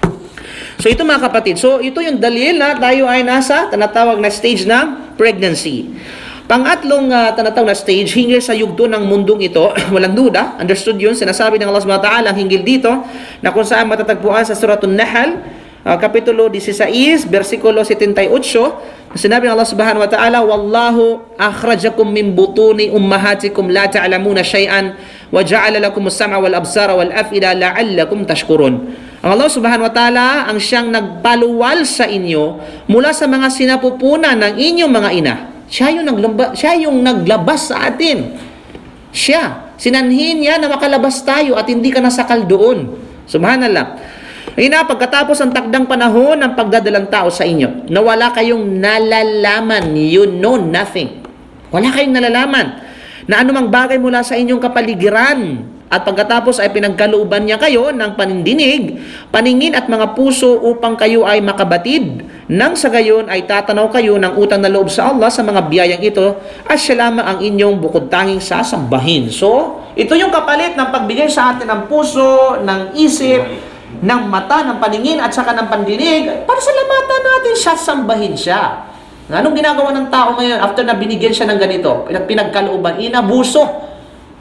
So ito mga kapatid, so ito yung dalil na tayo ay nasa tinatawag na stage ng pregnancy. Pangatlong uh, tinatawag na stage, hinggil sa yugto ng mundong ito, [CLEARS THROAT] walang duda, understood yun, sinasabi ng Allah ang hinggil dito, na kung saan matatagpuan sa Suratun Nahl, uh, Kapitulo 16, versikulo 78, sinabi ng Allah subhanahu wa ta'ala, Wallahu akhrajakum min butuni ummahatikum la ta'lamuna shay'an wa ja'ala lakum as-sam'a wal absara wal af'ida la'allakum tashkurun. Ang Allah subhanahu wa ta'ala ang siyang nagpaluwal sa inyo mula sa mga sinapupunan ng inyong mga ina. Siya yung, naglaba, siya yung naglabas sa atin. Siya. Sinanhin niya na makalabas tayo at hindi ka nasakal doon. Subhanallah. Ayun pagkatapos ang takdang panahon ng pagdadalang tao sa inyo, na wala kayong nalalaman, you know nothing. Wala kayong nalalaman na anumang bagay mula sa inyong kapaligiran at pagkatapos ay pinagkalooban niya kayo ng panindinig, paningin at mga puso upang kayo ay makabatid. Nang sa gayon ay tatanaw kayo ng utang na loob sa Allah sa mga biyayang ito at siya lamang ang inyong bukod tanging sasambahin. So, ito yung kapalit ng pagbigay sa atin ng puso, ng isip, ng mata, ng paningin at saka ng pandinig para sa lamatan natin siya, sambahin siya. Anong ginagawa ng tao ngayon after na binigyan siya ng ganito? Pinag pinagkalooban, inabuso.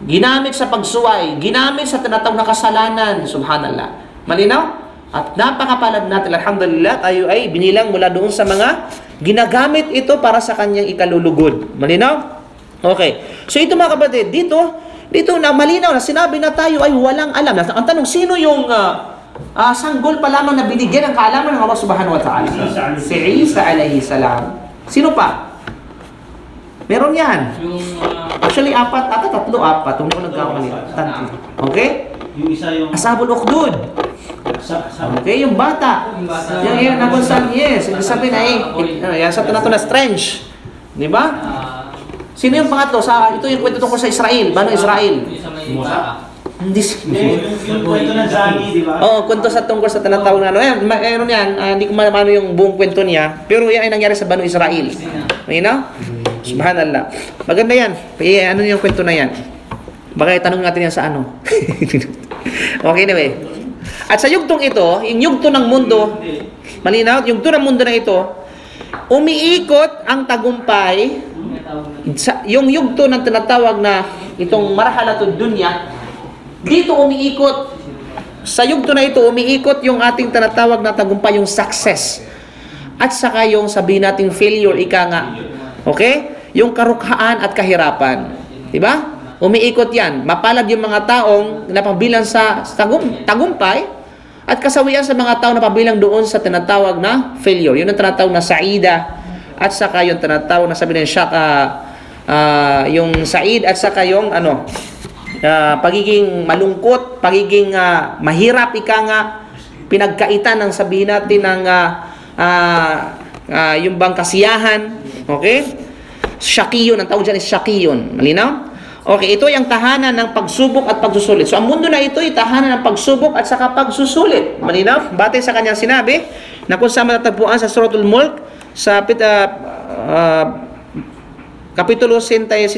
Ginamit sa pagsuway, ginamit sa tinatawag na kasalanan. Subhanallah. Malinaw? At napakapalad natin, alhamdulillah, tayo ay binilang mula doon sa mga ginagamit ito para sa kanyang ikalulugod. Malinaw? Okay. So ito mga kapatid, dito, dito na malinaw na sinabi na tayo ay walang alam. Ang tanong, sino yung uh, uh, sanggol pa lamang na binigyan ng kaalaman ng Allah subhanahu wa ta'ala? Si Isa alayhi salam. Sino pa? Meron yan. Yung Actually, apat, ata tatlo, apat. Kung hindi ko nagkamali. Tatlo. Okay? Yung isa yung... Asabul Ukdud. Okay, yung bata. Yung bata. Yung yun, nakon sa yes. Ibig sabihin ay, yan sa tinato na strange. Di ba? uh, Sino yung pangatlo? Sa, ito yung kwento tungkol sa Israel. Bano Israel? Musa. Hindi. Hindi, yung, kwento ng Zani, di ba? Oo, kwento sa tungkol sa tinatawag na ano. Yan, ma- meron yan. ah, hindi ko malamano yung buong kwento niya. Pero yan ay nangyari sa Banu Israel. You know? Subhanallah. Maganda yan. Eh, ano yung kwento na yan? Baka itanong natin yan sa ano. [LAUGHS] okay eh. At sa yugtong ito, yung yugto ng mundo, malinaw, yung yugto ng mundo na ito, umiikot ang tagumpay sa, yung yugto ng tinatawag na itong marahalatud dunya, dito umiikot. Sa yugto na ito, umiikot yung ating tinatawag na tagumpay, yung success. At saka yung sabihin nating failure, ika nga. Okay? Yung karukhaan at kahirapan. Diba? Umiikot yan. Mapalad yung mga taong napabilang sa tagum, tagumpay at kasawian sa mga tao na pabilang doon sa tinatawag na failure. Yun ang tinatawag na saida at saka yung tinatawag na sabi ng shock, ah, ah, yung said at saka yung ano, ah, pagiging malungkot, pagiging ah, mahirap, ika nga, pinagkaitan ng sabihin natin ng ah, ah, ah, yung bang kasiyahan, okay? Shakiyon, ang tawag dyan is shakiyon. Malinaw? Okay, ito ay ang tahanan ng pagsubok at pagsusulit. So, ang mundo na ito ay tahanan ng pagsubok at saka pagsusulit. Malinaw? Batay sa kanyang sinabi, na kung saan matatagpuan sa Suratul Mulk, sa ah, ah, Kapitulo 77,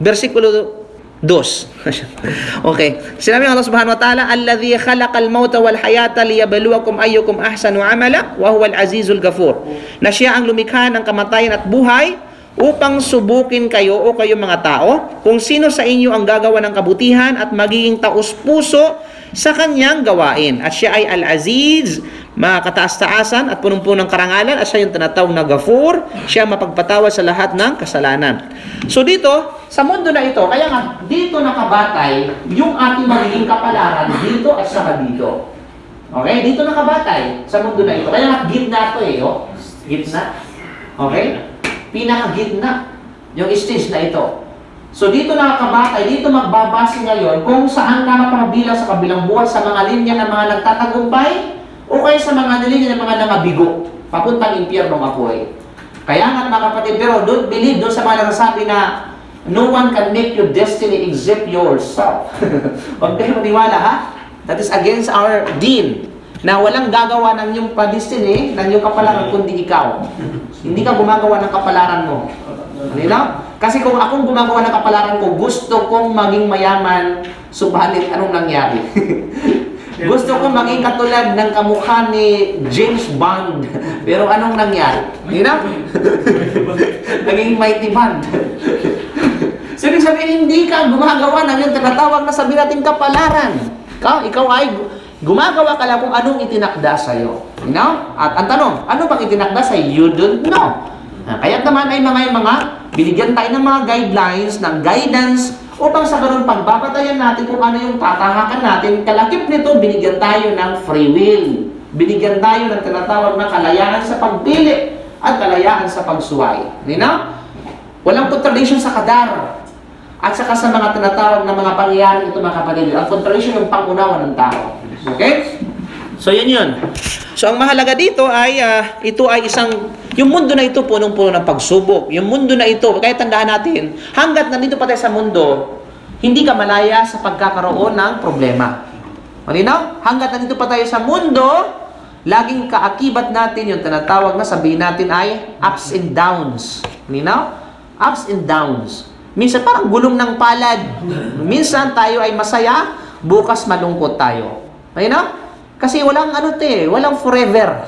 versikulo 2. [LAUGHS] okay. Sinabi ng Allah Subhanahu wa Ta'ala, "Alladhi khalaqal mauta wal hayata liyabluwakum ayyukum ahsanu amala wa huwal azizul ghafur." Na siya ang lumikha ng kamatayan at buhay upang subukin kayo o kayo mga tao kung sino sa inyo ang gagawa ng kabutihan at magiging taus-puso sa kanyang gawain. At siya ay Al-Aziz, makataas-taasan at punong-punong karangalan at siya yung tinatawag na Gafur, siya mapagpatawad sa lahat ng kasalanan. So dito, sa mundo na ito, kaya nga dito nakabatay yung ating magiging kapalaran dito at saka dito. Okay? Dito nakabatay sa mundo na ito. Kaya nga gitna to eh, oh. Gitna. Okay? Pinakagitna yung stage na ito. So dito nakakabatay, dito magbabase ngayon kung saan ka mapabilang sa kabilang buhay sa mga linya ng mga nagtatagumpay o kaya sa mga linya ng mga nangabigo, papuntang impyerno mapuhay. Kaya nga mga kapatid, pero don't believe doon sa mga nagsasabi na no one can make your destiny except yourself. [LAUGHS] Huwag kayo maniwala ha. That is against our deen na walang gagawa ng iyong pa-destiny, ng iyong kapalaran, kundi ikaw. Hindi ka gumagawa ng kapalaran mo. Malinaw? Kasi kung akong gumagawa ng kapalaran ko, gusto kong maging mayaman, subalit anong nangyari? [LAUGHS] gusto kong maging katulad ng kamukha ni James Bond. Pero anong nangyari? Malinaw? [LAUGHS] Naging mighty band. so, ibig hindi ka gumagawa ng yung tinatawag na sabi natin kapalaran. Ikaw, ikaw ay gumagawa ka lang kung anong itinakda sa'yo. You know? At ang tanong, ano bang itinakda sa'yo? You don't know. Ah, Kaya naman ay mga mga binigyan tayo ng mga guidelines, ng guidance Upang sa ganun pagbabatayan natin kung ano yung tatahakan natin, kalakip nito, binigyan tayo ng free will. Binigyan tayo ng tinatawag na kalayaan sa pagpili at kalayaan sa pagsuway. Nina? Walang contradiction sa kadar. At saka sa mga tinatawag na mga pangyayari ito mga kapatid. Ang contradiction yung pangunawa ng tao. Okay? So yun yun. So ang mahalaga dito ay ah, ito ay isang yung mundo na ito punong-puno ng pagsubok. Yung mundo na ito, kaya tandaan natin, hanggat nandito pa tayo sa mundo, hindi ka malaya sa pagkakaroon ng problema. Malinaw? Hanggat nandito pa tayo sa mundo, laging kaakibat natin yung tinatawag na sabihin natin ay ups and downs. Malinaw? Ups and downs. Minsan parang gulong ng palad. Minsan tayo ay masaya, bukas malungkot tayo. Malinaw? Kasi walang ano te, walang forever.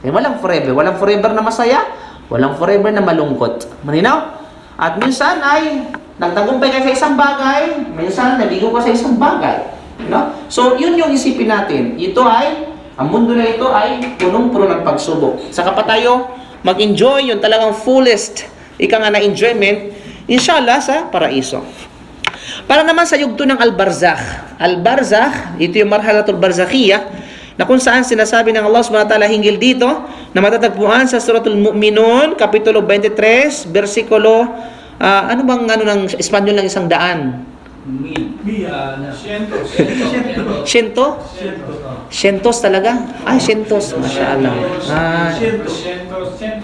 Eh, walang forever. Walang forever na masaya, walang forever na malungkot. Malinaw? At minsan ay nagtagumpay ka sa isang bagay, minsan nabigo ka sa isang bagay. No? So, yun yung isipin natin. Ito ay, ang mundo na ito ay punong-puno ng pagsubok. Saka pa tayo mag-enjoy yung talagang fullest ika nga na enjoyment, inshallah sa paraiso. Para naman sa yugto ng Al-Barzakh. Al-Barzakh, ito yung marhalatul barzakhiyah, na kung saan sinasabi ng Allah subhanahu wa ta'ala hinggil dito, na matatagpuan sa Suratul Mu'minun, Kapitulo 23, versikulo, ah, ano bang ano ng Espanyol ng isang daan? Shento? Shentos talaga? Ay, shentos. Masya Allah. Ah,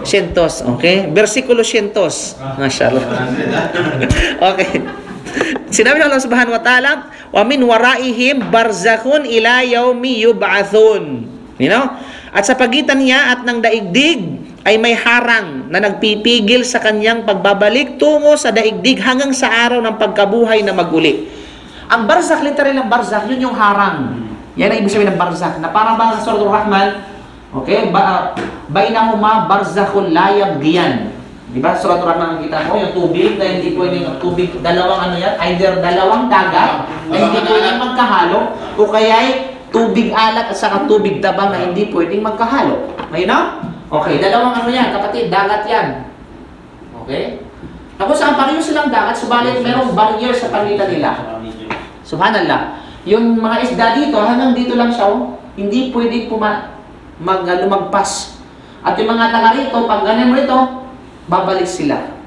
shentos, okay? Versikulo shentos. Masya Allah. [LAUGHS] okay. [LAUGHS] Sinabi ng Allah subhanahu wa ta'ala, wa min waraihim barzakhun ila yaumi yub'athun. You know? At sa pagitan niya at ng daigdig ay may harang na nagpipigil sa kanyang pagbabalik tungo sa daigdig hanggang sa araw ng pagkabuhay na maguli. Ang barzakh, literal ng barzakh, yun yung harang. Yan ang ibig sabihin ng barzakh. Na parang ba sa Suratul Rahman, okay, ba, bainahuma barzakhun la yabghiyan. Di ba? Suratul Rahman ang kita mo, yung tubig na hindi pwedeng tubig, dalawang ano yan, either dalawang dagat na hindi pwedeng magkahalo, o kaya ay tubig alat at saka tubig tabang na hindi pwedeng magkahalo. May na? Okay, dalawang ano yan, kapatid, dagat yan. Okay? Tapos ang pareho silang dagat, subalit merong barrier sa pagitan nila. Subhanallah. Yung mga isda dito, hanggang dito lang siya, oh. hindi pwede puma mag, ah, lumagpas. At yung mga taga rito, pag ganun mo rito, babalik sila.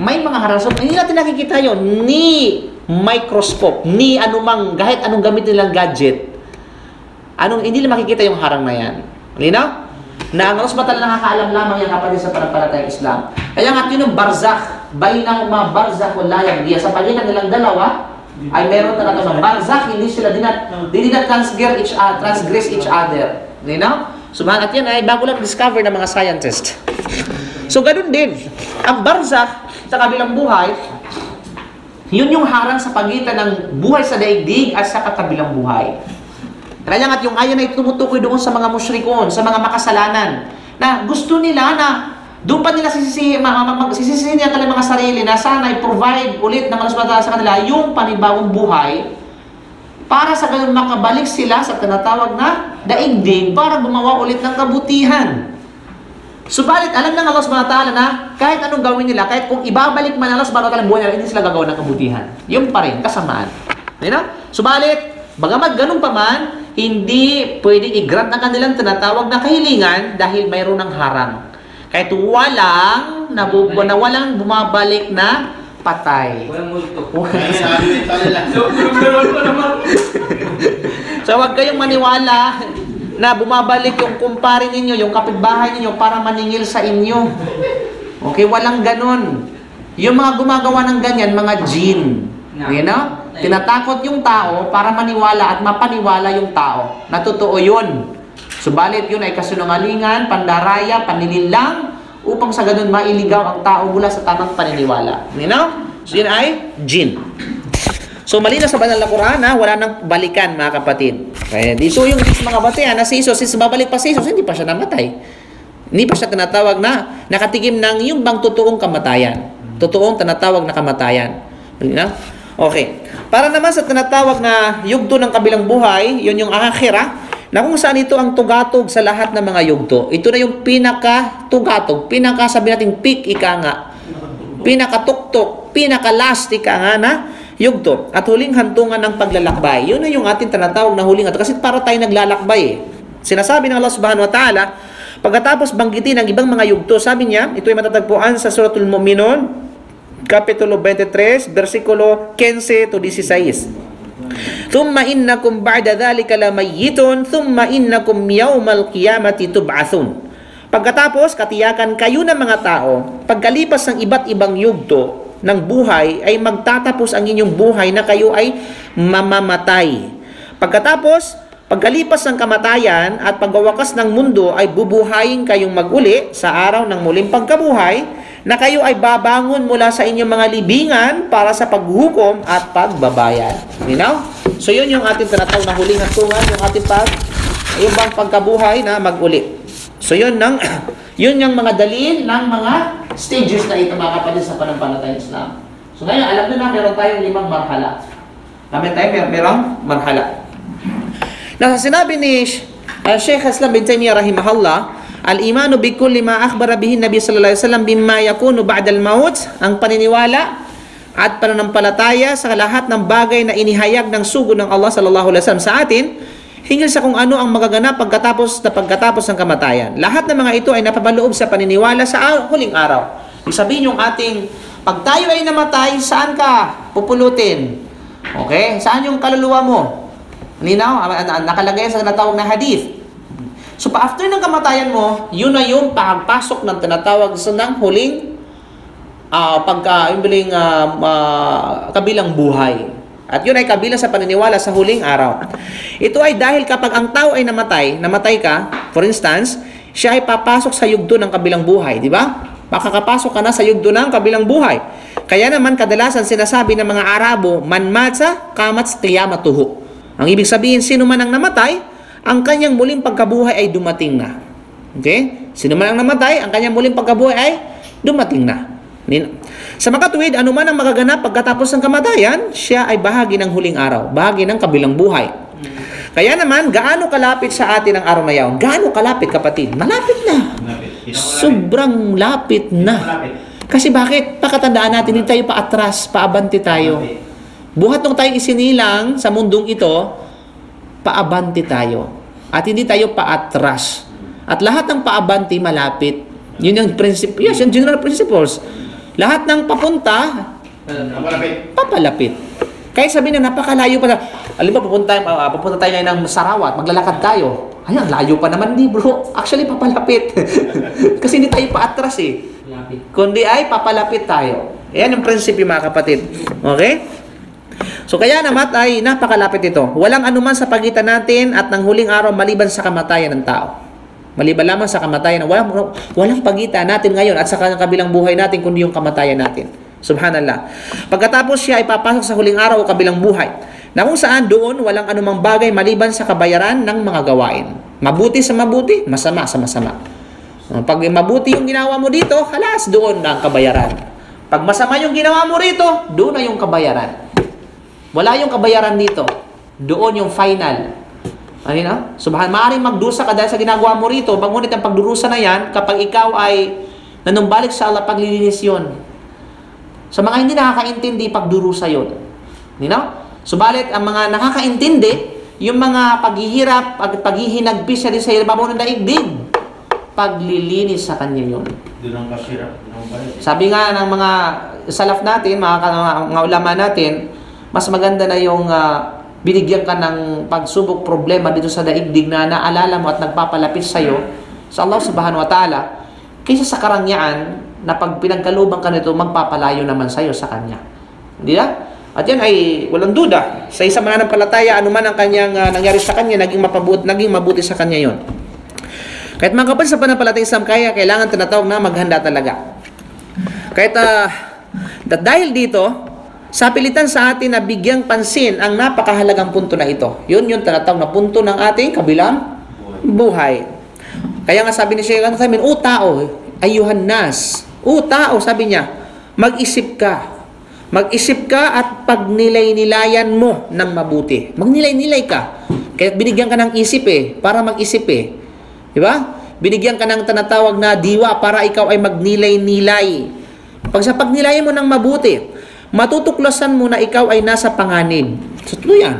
May mga harasok, hindi natin nakikita yon ni microscope, ni anumang, kahit anong gamit nilang gadget. Anong, hindi nila makikita yung harang na yan. Linaw? Na ang wa ta'ala nakakaalam lamang yan kapatid sa panampalatayang Islam. Kaya nga yun yung barzakh, bainang mga barzakh o layang diya. Sa pagitan nilang dalawa, ay meron talaga ng barzakh, hindi sila dinat, they did not transgress each, uh, transgress each other. Linaw? Subhanallah, at yan ay bago lang discover ng mga scientist. So, ganun din. Ang barzakh sa kabilang buhay, yun yung harang sa pagitan ng buhay sa daigdig at sa kakabilang buhay. Kaya at yung ayan ay tumutukoy doon sa mga musyrikon, sa mga makasalanan, na gusto nila na doon pa nila sisisihin nila kanilang mga sarili na sana i-provide ulit ng Allah sa kanila yung panibagong buhay para sa ganun makabalik sila sa tinatawag na daigdig para gumawa ulit ng kabutihan. Subalit, alam ng Allah subhanahu wa ta'ala na kahit anong gawin nila, kahit kung ibabalik man Allah subhanahu wa ta'ala ang buhay nila, hindi sila gagawa ng kabutihan. Yung pa rin, kasamaan. You know? Subalit, bagamat ganun pa man, hindi pwedeng i-grant ng kanilang tinatawag na kahilingan dahil mayroon ng harang. Kahit walang, nabu- na walang bumabalik na patay. Walang multo. [LAUGHS] [LAUGHS] So wag kayong maniwala na bumabalik yung kumpare ninyo, yung kapitbahay ninyo para maningil sa inyo. Okay, walang ganun. Yung mga gumagawa ng ganyan, mga jin. You know? Tinatakot yung tao para maniwala at mapaniwala yung tao. Natotoo yun. Subalit yun ay kasunungalingan, pandaraya, paninilang, upang sa ganun mailigaw ang tao mula sa tamang paniniwala. You know? So yun ay jin. So malinaw sa banal na Quran ha, wala nang balikan mga kapatid. Kaya di so yung mga batayan na si Jesus, since babalik pa si Jesus, hindi pa siya namatay. Hindi pa siya tinatawag na nakatigim ng yung bang totoong kamatayan. Totoong tinatawag na kamatayan. Malinaw? Okay. Para naman sa tinatawag na yugto ng kabilang buhay, yun yung akhira, na kung saan ito ang tugatog sa lahat ng mga yugto. Ito na yung pinaka-tugatog, pinaka sabi natin peak ika nga, pinaka-tuktok, pinaka-last ika nga na yugto. At huling hantungan ng paglalakbay. Yun na yung ating tinatawag na huling hantungan. Kasi para tayo naglalakbay eh. Sinasabi ng Allah subhanahu wa ta'ala, pagkatapos banggitin ang ibang mga yugto, sabi niya, ito ay matatagpuan sa suratul Muminun, Kapitulo 23, versikulo 15 to 16. Thumma innakum ba'da dhalika lamayitun, thumma innakum yawmal qiyamati tub'athun. Pagkatapos, katiyakan kayo ng mga tao, pagkalipas ng iba't ibang yugto, ng buhay, ay magtatapos ang inyong buhay na kayo ay mamamatay. Pagkatapos, pagkalipas ng kamatayan at pagwawakas ng mundo ay bubuhayin kayong maguli sa araw ng muling pagkabuhay na kayo ay babangon mula sa inyong mga libingan para sa paghukom at pagbabayad. Linaw? So yun yung ating tinatawag na huling hantungan, yung ating pag, yung bang pagkabuhay na maguli. So yun nang [CLEARS THROAT] yun yung mga dalil ng mga stages na ito mga kapatid sa pananampalatayang Islam. So ngayon alam nyo na meron tayong limang marhala. Kami tayo mer merong marhala. Nasa sinabi ni uh, Sheikh Islam bin Taymiyyah rahimahullah, al-imanu bi kulli ma akhbara bihi Nabi sallallahu alaihi wasallam bimma yakunu ba'da al-maut, ang paniniwala at pananampalataya sa lahat ng bagay na inihayag ng sugo ng Allah sallallahu alaihi wasallam sa atin hinggil sa kung ano ang magaganap pagkatapos na pagkatapos ng kamatayan. Lahat ng mga ito ay napabaloob sa paniniwala sa huling araw. Sabihin yung ating pag tayo ay namatay, saan ka pupulutin? Okay? Saan yung kaluluwa mo? Ninaw, nakalagay sa tinatawag na hadith. So, after ng kamatayan mo, yun na yung pagpasok ng tinatawag sa ng huling ah pagka, yung biling ah, ah, kabilang buhay. At yun ay kabilang sa paniniwala sa huling araw. Ito ay dahil kapag ang tao ay namatay, namatay ka, for instance, siya ay papasok sa yugto ng kabilang buhay, di ba? Makakapasok ka na sa yugto ng kabilang buhay. Kaya naman kadalasan sinasabi ng mga Arabo, man matsa, kamats qiyamatuhu. Ang ibig sabihin, sino man ang namatay, ang kanyang muling pagkabuhay ay dumating na. Okay? Sino man ang namatay, ang kanyang muling pagkabuhay ay dumating na. Sa makatuwid, anuman ang magaganap pagkatapos ng kamatayan, siya ay bahagi ng huling araw, bahagi ng kabilang buhay. Kaya naman, gaano kalapit sa atin ang araw na yaon? Gaano kalapit, kapatid? Malapit na. Sobrang lapit na. Kasi bakit? Pakatandaan natin, hindi tayo paatras, paabante tayo. Buhat nung tayo isinilang sa mundong ito, paabante tayo. At hindi tayo paatras. At lahat ng paabante malapit. Yun yung principle. Yes, yung general principles. Lahat ng papunta, papalapit. Kaya sabi na napakalayo pa na. Alam mo, pupunta, uh, pupunta tayo ngayon ng Sarawat, maglalakad tayo. Ay, ang layo pa naman, di bro. Actually, papalapit. [LAUGHS] Kasi hindi tayo paatras eh. Lapit. Kundi ay papalapit tayo. Yan yung prinsipyo mga kapatid. Okay? So kaya naman ay napakalapit ito. Walang anuman sa pagitan natin at ng huling araw maliban sa kamatayan ng tao. Maliban lamang sa kamatayan. Walang, walang pagitan natin ngayon at sa kabilang buhay natin kundi yung kamatayan natin. Subhanallah. Pagkatapos siya ay papasok sa huling araw o kabilang buhay. Na kung saan doon walang anumang bagay maliban sa kabayaran ng mga gawain. Mabuti sa mabuti, masama sa masama. Pag mabuti yung ginawa mo dito, halas doon na ang kabayaran. Pag masama yung ginawa mo rito, doon na yung kabayaran. Wala yung kabayaran dito. Doon yung final. Ano na? Subhan, maaaring magdusa ka dahil sa ginagawa mo rito. Ngunit ang pagdurusa na yan, kapag ikaw ay nanumbalik sa Allah, paglilinis yun. Sa mga hindi nakakaintindi, pagdurusa yun. You know? Subalit, ang mga nakakaintindi, yung mga paghihirap, pag, paghihinagpis siya din sa ibabaw ng daigdig, paglilinis sa kanya yun. Doon ang kasira. Doon ang balik. Sabi nga ng mga salaf natin, mga, mga, mga ulama natin, mas maganda na yung ah, binigyan ka ng pagsubok problema dito sa daigdig na naalala mo at nagpapalapit sa iyo sa Allah subhanahu wa ta'ala kaysa sa karangyaan na pag pinagkaluban ka nito, magpapalayo naman sa iyo sa Kanya. Hindi na? At yan ay walang duda. Sa isang mananampalataya, anuman ang kanyang ah, nangyari sa kanya, naging, mapabut, naging mabuti sa kanya yon. Kahit mga kapatid sa pananampalatayang Islam, kaya kailangan tinatawag na maghanda talaga. Kahit ah, da- dahil dito, sa pilitan sa atin na bigyang pansin ang napakahalagang punto na ito. Yun yung tinatawag na punto ng ating kabilang buhay. Kaya nga sabi ni Sheikh sa O tao, ayuhan nas. O tao, sabi niya, mag-isip ka. Mag-isip ka at pagnilay-nilayan mo ng mabuti. Magnilay-nilay ka. Kaya binigyan ka ng isip eh, para mag-isip eh. Di ba? Binigyan ka ng tanatawag na diwa para ikaw ay magnilay-nilay. Pag sa pagnilayan mo ng mabuti, matutuklasan mo na ikaw ay nasa panganib. So, totoo yan.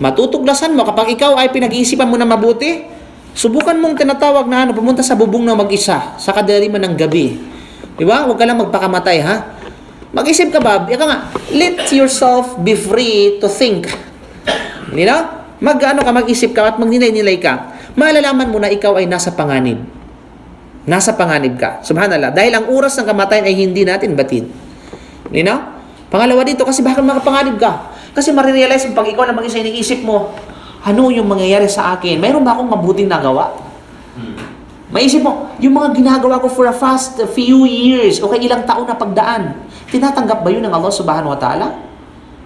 Matutuklasan mo kapag ikaw ay pinag-iisipan mo na mabuti, subukan mong tinatawag na ano, pumunta sa bubong na mag-isa sa kadaliman ng gabi. Di ba? Huwag ka lang magpakamatay, ha? Mag-isip ka ba? Ika nga, let yourself be free to think. You know? Mag, ano ka, mag-isip ka at magninay-nilay ka. Malalaman mo na ikaw ay nasa panganib. Nasa panganib ka. Subhanallah. Dahil ang oras ng kamatayan ay hindi natin batid. You know? Pangalawa dito, kasi bakit makapanganib ka? Kasi marirealize mo, pag ikaw na mag-isa iniisip mo, ano yung mangyayari sa akin? Mayroon ba akong mabuting nagawa? Maisip mo, yung mga ginagawa ko for a fast few years, o kay ilang taon na pagdaan, tinatanggap ba yun ng Allah subhanahu wa ta'ala?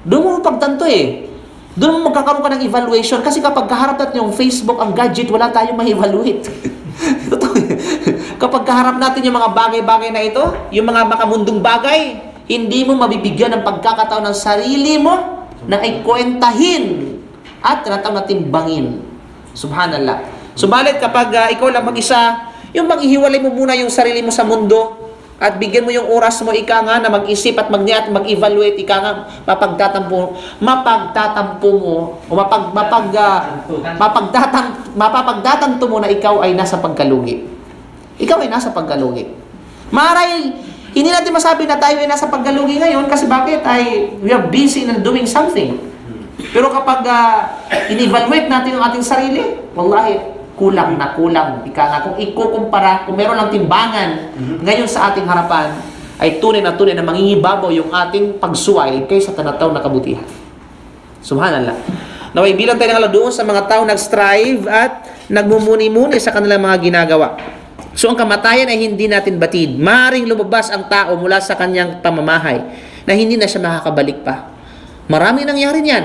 Doon mo pagtanto eh. Doon mo magkakaroon ka ng evaluation kasi kapag kaharap natin yung Facebook, ang gadget, wala tayong ma-evaluate. [LAUGHS] Totoo. Kapag kaharap natin yung mga bagay-bagay na ito, yung mga makamundong bagay, hindi mo mabibigyan ng pagkakataon ng sarili mo na ay kwentahin at tinatawag na timbangin. Subhanallah. Subalit kapag ah, ikaw lang mag-isa, yung mag-ihiwalay mo muna yung sarili mo sa mundo at bigyan mo yung oras mo ika nga na mag-isip at mag at mag-evaluate ika nga mapagtatampo mapagtatampo mo o mapag mapag ah, mapagtatang mapapagtatanto mo na ikaw ay nasa pagkalugi. Ikaw ay nasa pagkalugi. Maray hindi natin masabi na tayo ay nasa pagkalugi ngayon kasi bakit ay we are busy in doing something. Pero kapag ah, in-evaluate natin ang ating sarili, wallahi, kulang na kulang. Ika nga, kung ikukumpara, kung meron lang timbangan ngayon sa ating harapan, ay tunay na tunay na mangingibabaw yung ating pagsuway kaysa tanataw na kabutihan. Subhanallah. Naway bilang tayo ng doon sa mga tao nag-strive at nagmumuni-muni sa kanilang mga ginagawa. So ang kamatayan ay hindi natin batid. Maring lumabas ang tao mula sa kanyang pamamahay na hindi na siya makakabalik pa. Marami nangyari niyan.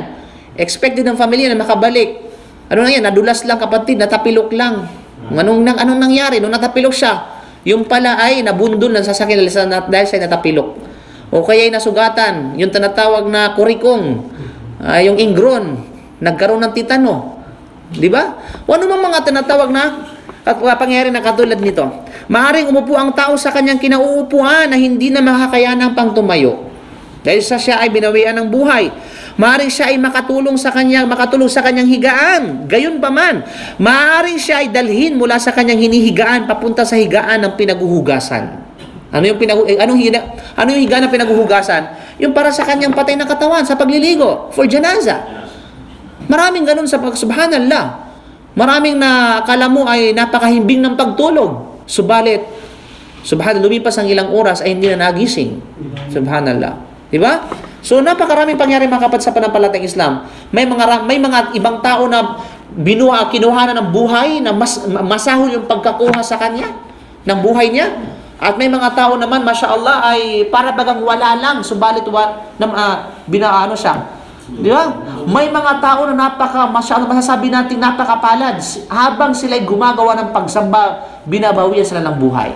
Expected ng pamilya na makabalik. Ano na yan? Nadulas lang kapatid, natapilok lang. Anong, nang, anong nangyari? Nung natapilok siya, yung pala ay nabundol ng sasakyan dahil siya natapilok. O kaya ay nasugatan, yung tinatawag na kurikong, ah, yung ingron, nagkaroon ng titano. Di ba? O ano mga tinatawag na at pangyayari na katulad nito. Maaring umupo ang tao sa kanyang kinauupuan na hindi na makakayanang pang tumayo. Dahil sa siya ay binawian ng buhay. Maaring siya ay makatulong sa kanyang makatulong sa kanyang higaan. Gayon pa man, maaring siya ay dalhin mula sa kanyang hinihigaan papunta sa higaan ng pinaguhugasan. Ano yung pinagu eh, higa, ano yung higaan ng pinaguhugasan? Yung para sa kanyang patay na katawan sa pagliligo for janaza. Maraming ganun sa pag subhanallah. Maraming na akala mo ay napakahimbing ng pagtulog. Subalit, subhanallah, lumipas ang ilang oras ay hindi na nagising. Subhanallah. Di ba? So napakaraming pangyari mga kapat sa panampalatayang Islam. May mga may mga ibang tao na binuha kinuha na ng buhay na mas ma- masahol yung pagkakuha sa kanya ng buhay niya. At may mga tao naman, masya Allah, ay para bagang wala lang, subalit wa, na, uh, binaano siya. Di ba? May mga tao na napaka, masya Allah, masasabi natin napakapalad. Habang sila'y gumagawa ng pagsamba, binabawian sila ng buhay.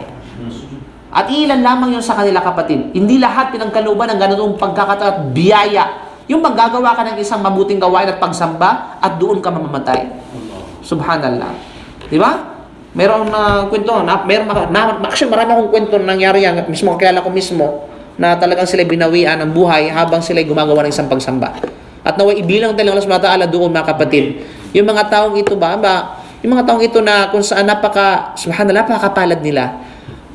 At ilan lamang yun sa kanila kapatid. Hindi lahat pinagkaluban ng ganitong pagkakataon at biyaya. Yung maggagawa ka ng isang mabuting gawain at pagsamba at doon ka mamamatay. Subhanallah. Di ba? Meron na kwento, na, meron, na, actually marami akong kwento na nangyari yan, mismo kakilala ko mismo, na talagang sila binawian ng buhay habang sila gumagawa ng isang pagsamba. At naway ibilang tayo ng Allah subhanahu doon mga kapatid. Yung mga taong ito ba, ba yung mga taong ito na kung saan napaka, subhanallah, napakapalad nila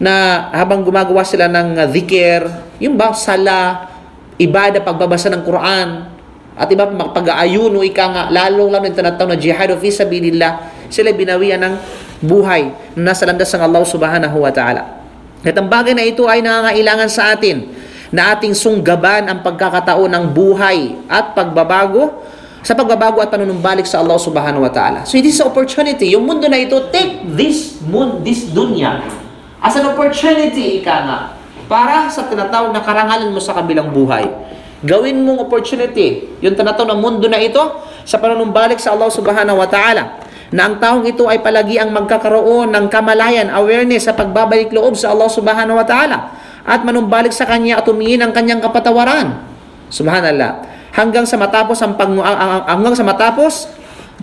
na habang gumagawa sila ng dhikr, yung ba, sala, ibada, pagbabasa ng Quran, at iba pa pag-aayuno, ika nga, lalong lalo yung tinatawag na jihad of isabilillah, sila binawian ng buhay na nasa landas ng Allah subhanahu wa ta'ala. At ang bagay na ito ay nangangailangan sa atin na ating sunggaban ang pagkakataon ng buhay at pagbabago sa pagbabago at panunumbalik sa Allah subhanahu wa ta'ala. So it is opportunity. Yung mundo na ito, take this moon, this dunya as an opportunity, ika nga, para sa tinatawag na karangalan mo sa kabilang buhay. Gawin mong opportunity, yung tinatawag na mundo na ito, sa panunumbalik sa Allah subhanahu wa ta'ala na ang taong ito ay palagi ang magkakaroon ng kamalayan, awareness sa pagbabalik loob sa Allah subhanahu wa ta'ala at manumbalik sa Kanya at tumingin ang Kanyang kapatawaran. Subhanallah. Hanggang sa matapos ang pag, ang- ang- hanggang sa matapos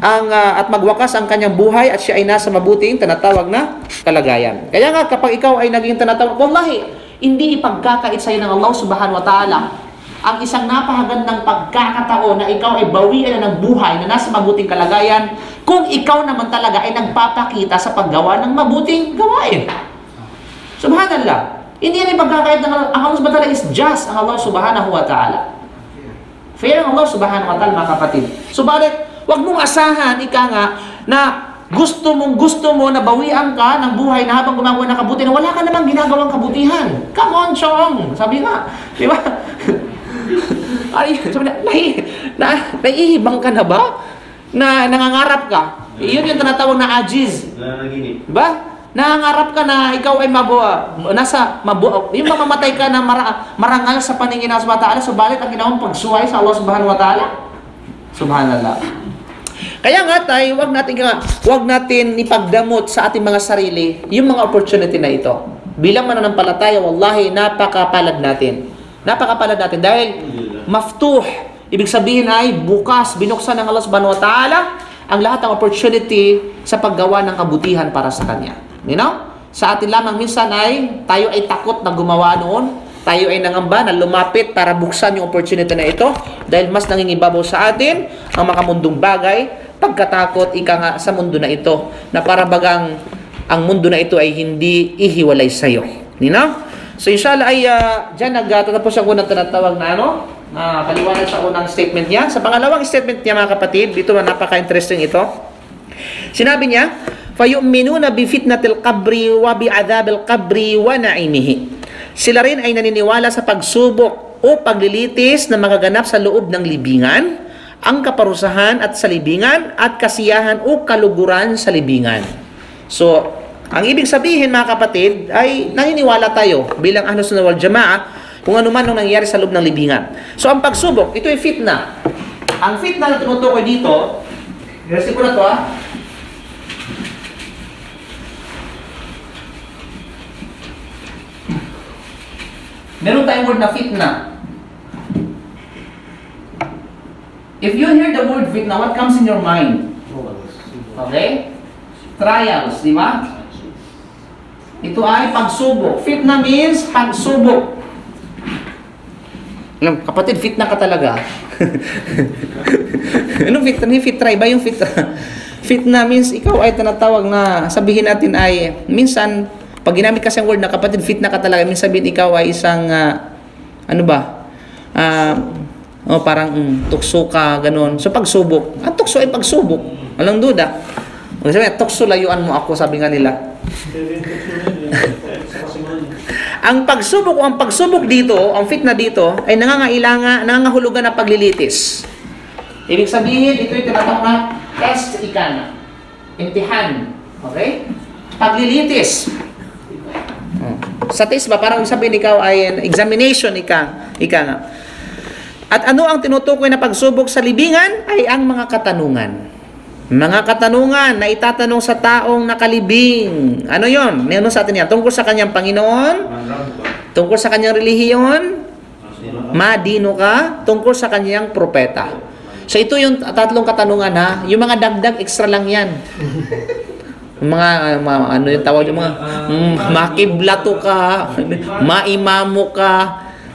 ang ah, at magwakas ang kanyang buhay at siya ay nasa mabuting tinatawag na kalagayan. Kaya nga kapag ikaw ay naging tinatawag, wallahi, hindi ipagkakait sa ng Allah subhanahu wa ta'ala ang isang napakagandang pagkakataon na ikaw ay bawian ng buhay na nasa mabuting kalagayan kung ikaw naman talaga ay nagpapakita sa paggawa ng mabuting gawain. Subhanallah. Hindi yan yung pagkakait ng Allah. Ang Allah subhanahu wa ta'ala is just ang Allah subhanahu wa ta'ala. Fair ang Allah subhanahu wa ta'ala mga kapatid. Subalit, wag mong asahan, ika nga, na gusto mong gusto mo na bawian ka ng buhay na habang gumagawa ng kabutihan, wala ka namang ginagawang kabutihan. Come on, Chong! Sabi nga, [LAUGHS] di ba? [LAUGHS] Ay, sabi na, nahi, na, naiibang ka na ba? Na nangangarap ka? Iyon yung tinatawag na ajiz. Nananaginip. Diba? Nangangarap ka na ikaw ay mabuha, nasa mabuha, yung mamamatay ka na mara, marangal sa paningin ng Allah Ta'ala, subalit ang ginawang pagsuway sa Allah Subhanahu wa Ta'ala. Subhanallah. Kaya nga tayo, wag natin wag natin ipagdamot sa ating mga sarili yung mga opportunity na ito. Bilang mananampalataya, wallahi, napakapalad natin. Napakapalad natin dahil maftuh. Ibig sabihin ay bukas, binuksan ng Allah Subhanahu wa Ta'ala ang lahat ng opportunity sa paggawa ng kabutihan para sa Kanya. You know? Sa atin lamang minsan ay tayo ay takot na gumawa noon. Tayo ay nangamba na lumapit para buksan yung opportunity na ito dahil mas nangingibabaw sa atin ang makamundong bagay pagkatakot ika nga sa mundo na ito na para bagang ang mundo na ito ay hindi ihiwalay sa iyo. You know? So inshallah ay uh, dyan nagtatapos ang unang tinatawag na ano, uh, paliwanag sa unang statement niya. Sa pangalawang statement niya mga kapatid, dito na napaka-interesting ito. Sinabi niya, fayu'minuna bi fitnatil qabri wa bi adhabil qabri wa na'imihi. Sila rin ay naniniwala sa pagsubok o paglilitis na magaganap sa loob ng libingan, ang kaparusahan at sa libingan at kasiyahan o kaluguran sa libingan. So, ang ibig sabihin mga kapatid ay naniniwala tayo bilang ahlo sunna wal jamaa kung ano man ang nangyayari sa loob ng libingan. So ang pagsubok, ito ay fitna. Ang fitna na tinutukoy dito, verse ko na to ah, Meron tayong word na fitna. If you hear the word fitna, what comes in your mind? Okay? Trials, di ba? Ito ay pagsubok. Fitna means pagsubok. Alam, kapatid, fitna ka talaga. [LAUGHS] Anong fitna? Hindi fitra, iba yung fitra. [LAUGHS] Fitna means ikaw ay tinatawag na sabihin natin ay minsan pag ginamit kasi ang word na kapatid fitna ka talaga, minsan sabihin ikaw ay isang ah, ano ba? Ah, oh, parang mm, tukso ka, ganun. So pagsubok. Ang tukso ay pagsubok. Walang duda. Kung sabi, tukso layuan mo ako, sabi nga nila. [LAUGHS] Ang pagsubok ang pagsubok dito, ang fitna dito, ay nangangailangan, nangangahulugan na paglilitis. Ibig sabihin, ito yung tinatawag na test ikana. Imtihan. Okay? Paglilitis. Sa test ba, parang sabihin ikaw ay examination, ika, ika nga. At ano ang tinutukoy na pagsubok sa libingan? Ay ang mga katanungan. Mga katanungan na itatanong sa taong nakalibing. Ano yon? Ano sa atin yan? Tungkol sa kanyang Panginoon? Tungkol sa kanyang relihiyon? Madino ka? Tungkol sa kanyang propeta. So ito yung tatlong katanungan ha. Yung mga dagdag extra lang yan. Mga, uh, mga ano yung tawag yung mga mm, makiblato ka, maimamo ka,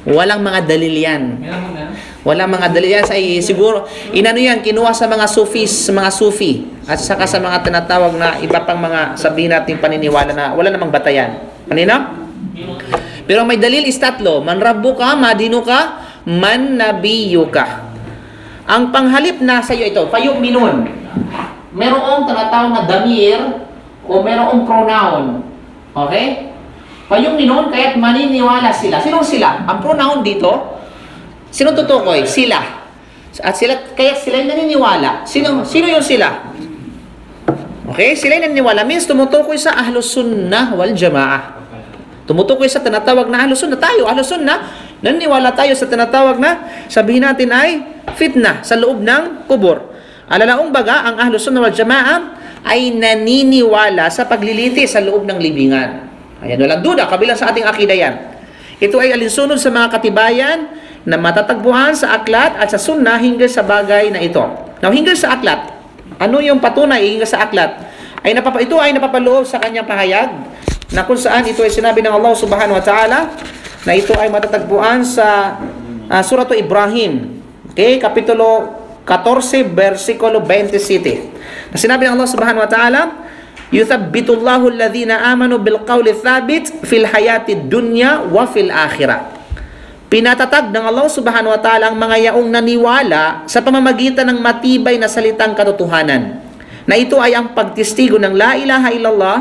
walang mga dalil yan. Walang mga dalil yan. Sa, siguro, inano yan, kinuha sa mga sufis, mga sufi, at saka sa mga tinatawag na iba pang mga sabihin natin paniniwala na wala namang batayan. Kanina? Pero may dalil is tatlo. Man rabbu ka, madino ka, man nabiyo ka. Ang panghalip na sa iyo ito, fayu'minun. Merong tinatawag na damir o merong pronoun. Okay? Fayu'minun, kaya't maniniwala sila. Sinong sila? Ang pronoun dito, sino tutukoy? Sila. At sila, kaya sila yung naniniwala. Sino, sino yung sila? Okay? Sila yung naniniwala. Means tumutukoy sa ahlus sunnah wal jamaah. Tumutukoy sa tinatawag na ahlus sunnah. Tayo, ahlus sunnah, naniniwala tayo sa tinatawag na sabihin natin ay fitna sa loob ng kubur. Alalaong baga, ang ahlus sunnah wal jamaah ay naniniwala sa pagliliti sa loob ng libingan. Ayan, walang duda, kabilang sa ating akida yan. Ito ay alinsunod sa mga katibayan na matatagpuan sa aklat at sa sunnah hinggil sa bagay na ito. Now, hinggil sa aklat, ano yung patunay hinggil sa aklat? Ay napapa, ito ay napapaloob sa kanyang pahayag na kung saan ito ay sinabi ng Allah subhanahu wa ta'ala na ito ay matatagpuan sa ah, Surah Ibrahim. Okay, kapitulo 14 versikulo 27. Na sinabi ng Allah Subhanahu wa Ta'ala, "Yuthabbitu Allahu alladhina amanu bil qawli thabit fil hayati dunya wa fil akhirah." Pinatatag ng Allah Subhanahu wa Ta'ala ang mga yaong naniwala sa pamamagitan ng matibay na salitang katotohanan. Na ito ay ang pagtistigo ng la ilaha illallah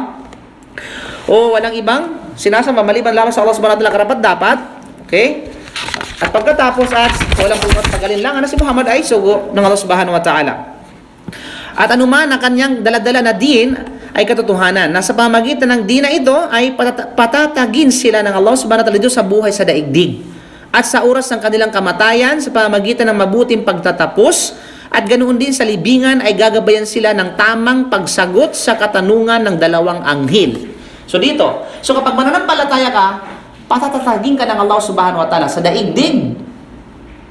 o walang ibang sinasamba maliban lamang sa Allah Subhanahu wa Ta'ala karapat dapat. Okay? At pagkatapos at walang bumat pagalinlangan na si Muhammad ay sugo ng Allah subhanahu wa ta'ala. At anuman ang kanyang daladala na din ay katotohanan. Nasa pamagitan ng din na ito ay patata- patatagin sila ng Allah subhanahu wa ta'ala dito sa buhay sa daigdig. At sa oras ng kanilang kamatayan, sa pamagitan ng mabuting pagtatapos, at ganoon din sa libingan ay gagabayan sila ng tamang pagsagot sa katanungan ng dalawang anghel. So dito, so kapag mananampalataya ka, patatatagin ka ng Allah subhanahu wa ta'ala sa daigdig.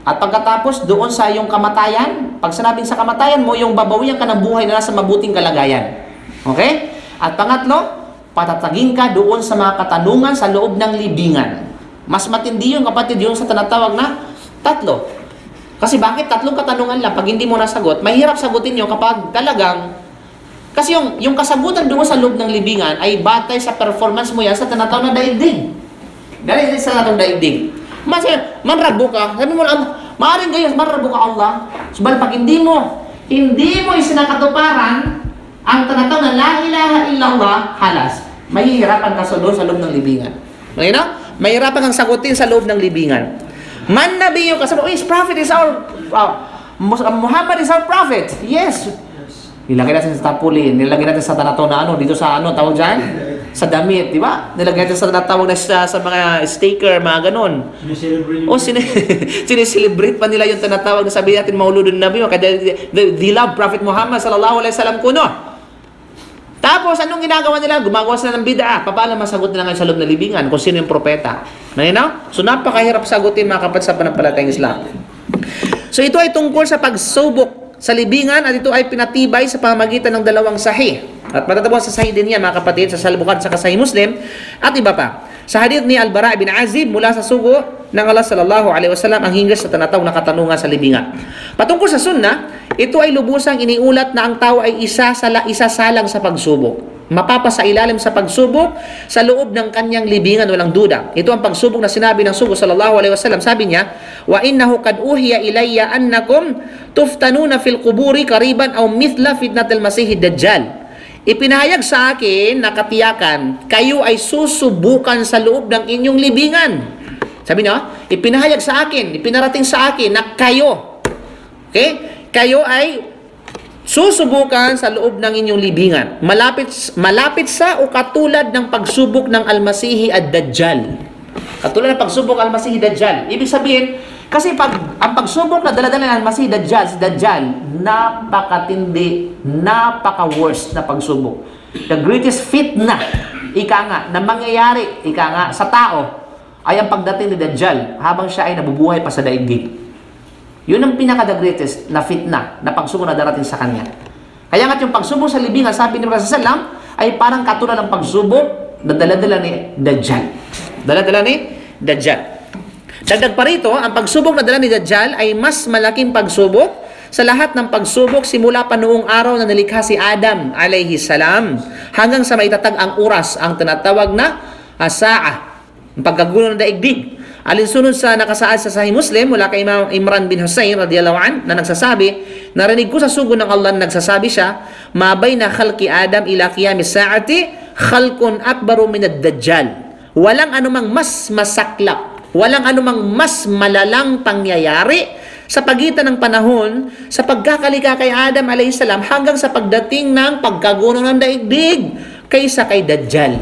At pagkatapos doon sa iyong kamatayan, pag sinabing sa kamatayan mo, yung babawian ka ng buhay na nasa mabuting kalagayan. Okay? At pangatlo, patatagin ka doon sa mga katanungan sa loob ng libingan. Mas matindi yung kapatid yung sa tinatawag na tatlo. Kasi bakit tatlong katanungan lang pag hindi mo nasagot, mahirap sagutin yun kapag talagang kasi yung, yung kasagutan doon sa loob ng libingan ay batay sa performance mo yan sa tinatawag na daigdig. Dahil sa na daigdig. Mas, manrabo ka. Sabi mo lang, maaaring gayon, manrabo ka Allah. Subal pag hindi mo, hindi mo isinakatuparan ang tinatawag na la ilaha illallah, halas. Mahihirapan ka sa doon sa loob ng libingan. Okay na? Mahirapan kang sagutin sa loob ng libingan. Man nabiyo ka, sabi, his prophet is our, uh, uh, Muhammad is our prophet. Yes, Nilagay natin sa tapulin, nilagay natin sa tanato na ano, dito sa ano, tawag dyan? Sa damit, di ba? Nilagay natin sa tawag na sa, sa mga sticker, mga ganun. O, sine, [LAUGHS] sineselebrate pa nila yung tinatawag na sabi natin mauludun nabi, kaya they, they, they love Prophet Muhammad sallallahu alaihi wasallam kuno. Tapos, anong ginagawa nila? Gumagawa sila ng bid'a. Paano masagot nila ngayon sa loob ng libingan kung sino yung propeta? Ngayon, So, napakahirap sagutin mga kapatid sa panampalatayang Islam. So, ito ay tungkol sa pagsubok sa libingan at ito ay pinatibay sa pamagitan ng dalawang sahih. At matatapos sa sahih din yan mga kapatid sa Salbukan sa Sahih Muslim at iba pa. Sa hadith ni Al-Bara bin Azib mula sa sugo ng Allah sallallahu alaihi wasallam ang hinggil sa tanataw na katanungan sa libingan. Patungkol sa sunnah, ito ay lubusang iniulat na ang tao ay isa sa isasalang sa pagsubok. Mapapasa ilalim sa pagsubok sa loob ng kanyang libingan walang duda. Ito ang pagsubok na sinabi ng sugo sallallahu alaihi wasallam. Sabi niya, "Wa innahu kad uhiya ilayya annakum tuftanuna fil quburi kariban aw mithla fitnatil masihid dajjal." Ipinahayag sa akin na katiyakan, kayo ay susubukan sa loob ng inyong libingan. Sabi niya, ipinahayag sa akin, ipinarating sa akin na kayo, okay? Kayo ay susubukan sa loob ng inyong libingan. Malapit malapit sa o katulad ng pagsubok ng Almasihi at Dajjal. Katulad ng pagsubok Almasihi Dajjal. Ibig sabihin, kasi pag ang pagsubok na daladala ng Almasihi Dajjal, si Dajjal, napakatindi, napaka-worst na pagsubok. The greatest fitna, ika nga, na mangyayari, ika nga, sa tao, ay ang pagdating ni Dajjal habang siya ay nabubuhay pa sa daigdig. Yun ang pinaka-the greatest na fitna na pagsubok na darating sa kanya. Kaya nga yung pagsubok sa libingan, sabi ni Rasul Sallam, ay parang katulad ng pagsubok na daladala ni Dajjal. Daladala ni Dajjal. Dagdag pa rito, ang pagsubok na dala ni Dajjal ay mas malaking pagsubok sa lahat ng pagsubok simula pa noong araw na nalikha si Adam alayhi salam hanggang sa maitatag ang oras ang tinatawag na asaa, ang pagkagulo ng daigdig. Alinsunod sa nakasaad sa Sahih Muslim mula kay Imam Imran bin Husayn radiyallahu an na nagsasabi, narinig ko sa sugo ng Allah na nagsasabi siya, mabay na khalqi Adam ila qiyamis saati khalqun akbaru min ad-dajjal. Walang anumang mas masaklap, walang anumang mas malalang pangyayari sa pagitan ng panahon sa pagkakalika kay Adam salam hanggang sa pagdating ng pagkaguno ng daigdig kaysa kay Dajjal.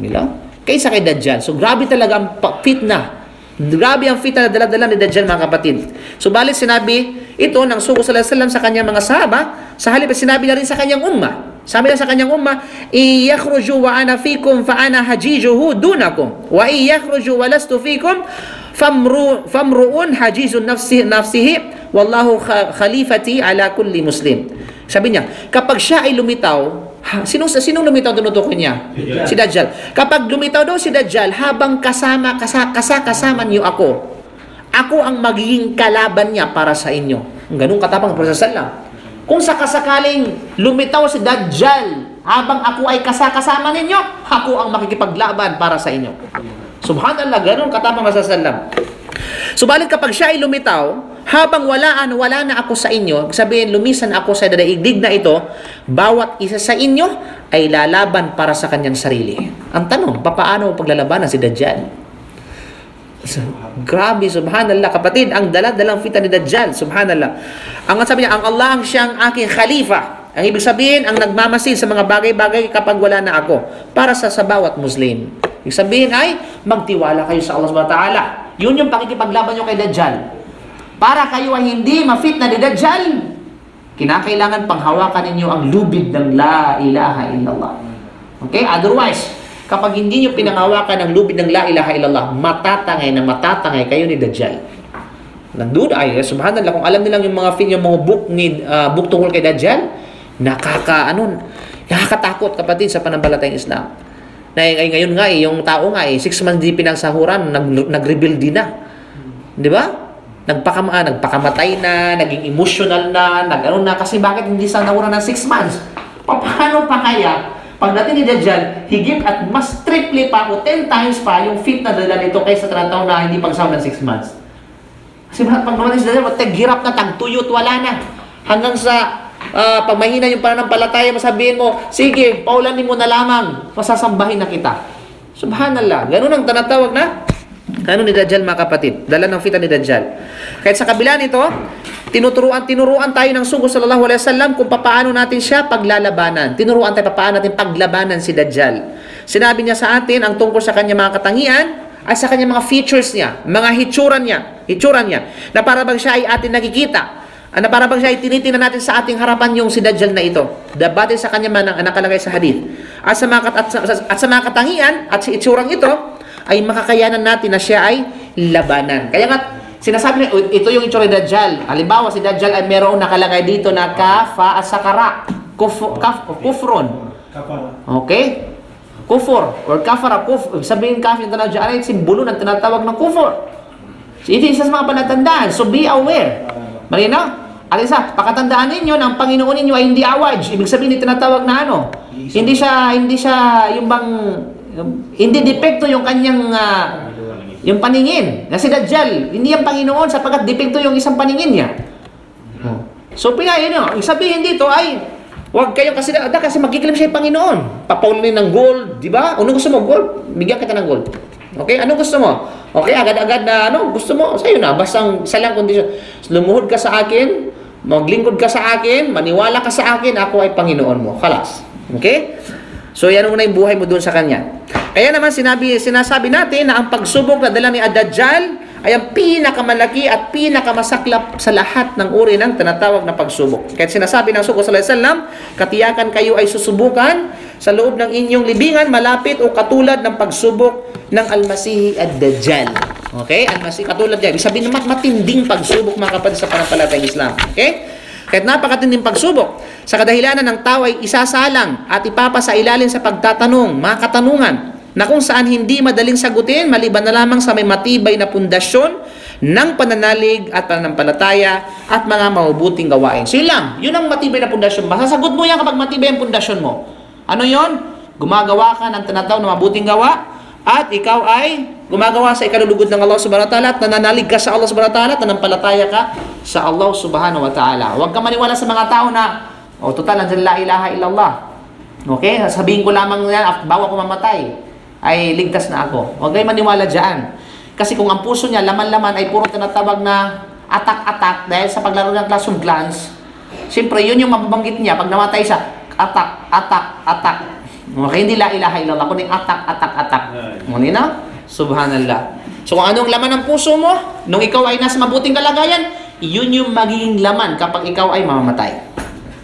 Nila? Kaysa kay Dajjal. So grabe talaga ang fitna. Grabe ang fitna na dala-dala ni Dajjal mga kapatid. Subalit sinabi ito ng wasallam sa kanyang mga sahaba, sa halip sinabi na rin sa kanyang umma. Sabi na sa kanyang umma, "Iyakhruju wa ana fikum fa ana hajijuhu dunakum, wa iyakhruju wa lastu fikum famru famruun hajizun nafsi nafsihi wallahu kha- khalifati ala kulli muslim." Sabi niya, kapag siya ay lumitaw, sinong sinong lumitaw tinutukoy niya? Si Dajjal. Kapag lumitaw daw si Dajjal habang kasama kasa, kasa kasama niyo ako, ako ang magiging kalaban niya para sa inyo. Ganun katapang ng Prophet sallam. Kung sakasakaling lumitaw si Dajjal habang ako ay kasakasama ninyo, ako ang makikipaglaban para sa inyo. Subhanallah, ganun katapang sallam. Subalit kapag siya ay lumitaw, habang walaan, wala na ako sa inyo, sabihin, lumisan ako sa dadaigdig na ito, bawat isa sa inyo ay lalaban para sa kanyang sarili. Ang tanong, papaano paglalabanan si Dajjal? Grabe, subhanallah. Kapatid, ang dala-dalang fita ni Dajjal, subhanallah. Ang sabi niya, ang Allah ang siyang aking khalifa. Ang ibig sabihin, ang nagmamasid sa mga bagay-bagay kapag wala na ako. Para sa, sa bawat Muslim. Ibig sabihin ay, magtiwala kayo sa Allah subhanahu wa ta'ala. Yun yung pakikipaglaban nyo kay Dajjal. Para kayo ay hindi ma-fit na ni Dajjal, kinakailangan panghawakan ninyo ang lubid ng La ilaha illallah. Okay? Otherwise, kapag hindi nyo pinangawakan ang lubid ng La ilaha illallah, matatangay na matatangay kayo ni Dajjal. Nandun ay, subhanallah, kung alam nilang yung mga fin, yung mga book, ni, uh, book tungkol kay Dajjal, nakaka, ano, nakakatakot kapatid sa panambalatayang Islam. Na ay, ngayon nga eh, yung tao nga eh, six months di pinagsahuran, nag, nag-rebuild din na. Di ba? nagpakama, ah, nagpakamatay na, naging emotional na, nag-ano na, kasi bakit hindi sa nawura ng 6 months? Paano pa kaya, pagdating ni Dajjal, higit at mas triple pa o 10 times pa yung fit na dala nito kaysa tinatawag na hindi pagsama ng 6 months. Kasi pag naman si Dajjal, tag-hirap na, tag-tuyot, wala na. Hanggang sa uh, pag mahina yung pananampalataya, masabihin mo, sige, paulanin mo na lamang, masasambahin na kita. Subhanallah. Ganun ang tinatawag na ano ni Dajjal mga kapatid? Dala ng fita ni Dajjal. Kahit sa kabila nito, tinuturuan tinuruan tayo ng sugo sallallahu alaihi wasallam kung paano natin siya paglalabanan. Tinuruan tayo paano natin paglabanan si Dajjal. Sinabi niya sa atin ang tungkol sa kanya mga katangian ay sa kanya mga features niya, mga hitsura niya, hitsura niya, na para bang siya ay atin nakikita. Na para bang siya ay tinitingnan natin sa ating harapan yung si Dajjal na ito. Dabate sa kanya man ang nakalagay sa hadith. At sa mga, at sa, at sa mga katangian at si itsurang ito, ay makakayanan natin na siya ay labanan. Kaya nga, sinasabi niya, ito yung itsura ni Dajjal. Halimbawa, si Dajjal ay merong nakalagay dito na kafa at sakara. Kuf, kaf, kufron. Okay? Kufur or kafara kuf sabihin kafir na Dajjal ay simbolo ng tinatawag ng kufur. Ito isa sa mga palatandaan. So be aware. Malinaw? At isa, pakatandaan ninyo na ang Panginoon ninyo ay hindi awaj. Ibig sabihin, tinatawag na ano? Hindi siya, hindi siya yung bang hindi depekto yung kanyang uh, yung paningin. Na si Dajjal, hindi yung Panginoon sapagkat depekto yung isang paningin niya. So pinayin nyo, sabihin dito ay Huwag kayo kasi da, kasi magkikilim siya yung Panginoon. Papaulin ng gold, di ba? Ano gusto mo? Gold? Bigyan kita ng gold. Okay? Ano gusto mo? Okay, agad-agad na ano? Gusto mo? Sa'yo na. Basta sa lang kondisyon. Lumuhod ka sa akin, maglingkod ka sa akin, maniwala ka sa akin, ako ay Panginoon mo. Kalas. Okay? So yan muna yung buhay mo doon sa kanya. Kaya naman sinabi, sinasabi natin na ang pagsubok na dala ni Ad-Dajjal ay ang pinakamalaki at pinakamasaklap sa lahat ng uri ng tinatawag na pagsubok. Kaya sinasabi ng Suko Sallallahu Alaihi katiyakan kayo ay susubukan sa loob ng inyong libingan malapit o katulad ng pagsubok ng Almasihi at Dajjal. Okay? Almasihi, katulad yan. Sabihin naman matinding pagsubok mga kapatid sa panampalatayang Islam. Okay? Kahit napakatinding pagsubok, sa kadahilanan ng tao ay isasalang at ipapasa ilalim sa pagtatanong, mga katanungan, na kung saan hindi madaling sagutin, maliban na lamang sa may matibay na pundasyon ng pananalig at pananampalataya at mga mabubuting gawain. So yun lang, yun ang matibay na pundasyon. Masasagot mo yan kapag matibay ang pundasyon mo. Ano yon? Gumagawa ka ng tinatawag na mabuting gawa at ikaw ay gumagawa sa ikalulugod ng Allah subhanahu wa ta'ala at nananalig ka sa Allah subhanahu wa ta'ala at nanampalataya ka sa Allah subhanahu wa ta'ala. Huwag ka maniwala sa mga tao na, oh, total, nandiyan la ilaha illallah. Okay? Sabihin ko lamang yan, bawa ko mamatay, ay ligtas na ako. Huwag kayo maniwala dyan. Kasi kung ang puso niya, laman-laman, ay puro tinatawag na atak-atak dahil sa paglaro ng classroom glance, siyempre, yun yung mababanggit niya. Pag namatay siya, atak, atak, atak. Okay, hindi la ilaha illallah, kundi atak, atak, atak. Muli na? Subhanallah. So kung anong laman ng puso mo, nung ikaw ay nasa mabuting kalagayan, yun yung magiging laman kapag ikaw ay mamamatay.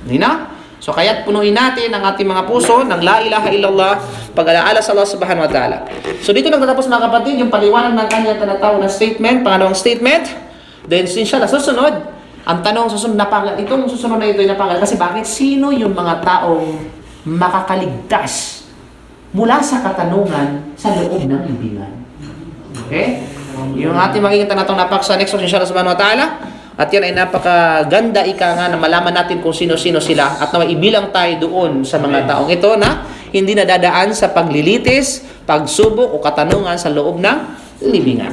Hindi na? So kaya't punuin natin ang ating mga puso ng la ilaha illallah pag-alaala sa Allah subhanahu wa ta'ala. So dito nagtatapos mga kapatid yung paliwanag ng kanyang tinatawag na statement, pangalawang statement. Then inshallah, susunod, ang tanong susunod na pangal, itong susunod na ito ay napangal kasi bakit sino yung mga taong makakaligtas mula sa katanungan sa loob ng libingan? Okay? Yung ating makikita na itong napak sa next verse, inshallah subhanahu wa ta'ala. At yan ay napakaganda ika nga na malaman natin kung sino-sino sila at na ibilang tayo doon sa mga taong ito na hindi nadadaan sa paglilitis, pagsubok o katanungan sa loob ng libingan.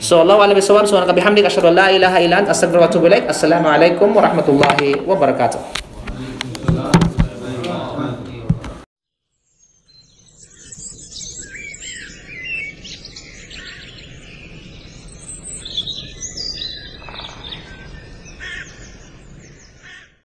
So Allah alam bisawab, subhanaka bihamdika asyhadu an la ilaha illa anta astaghfiruka wa atubu ilaik. Assalamu alaikum warahmatullahi wabarakatuh.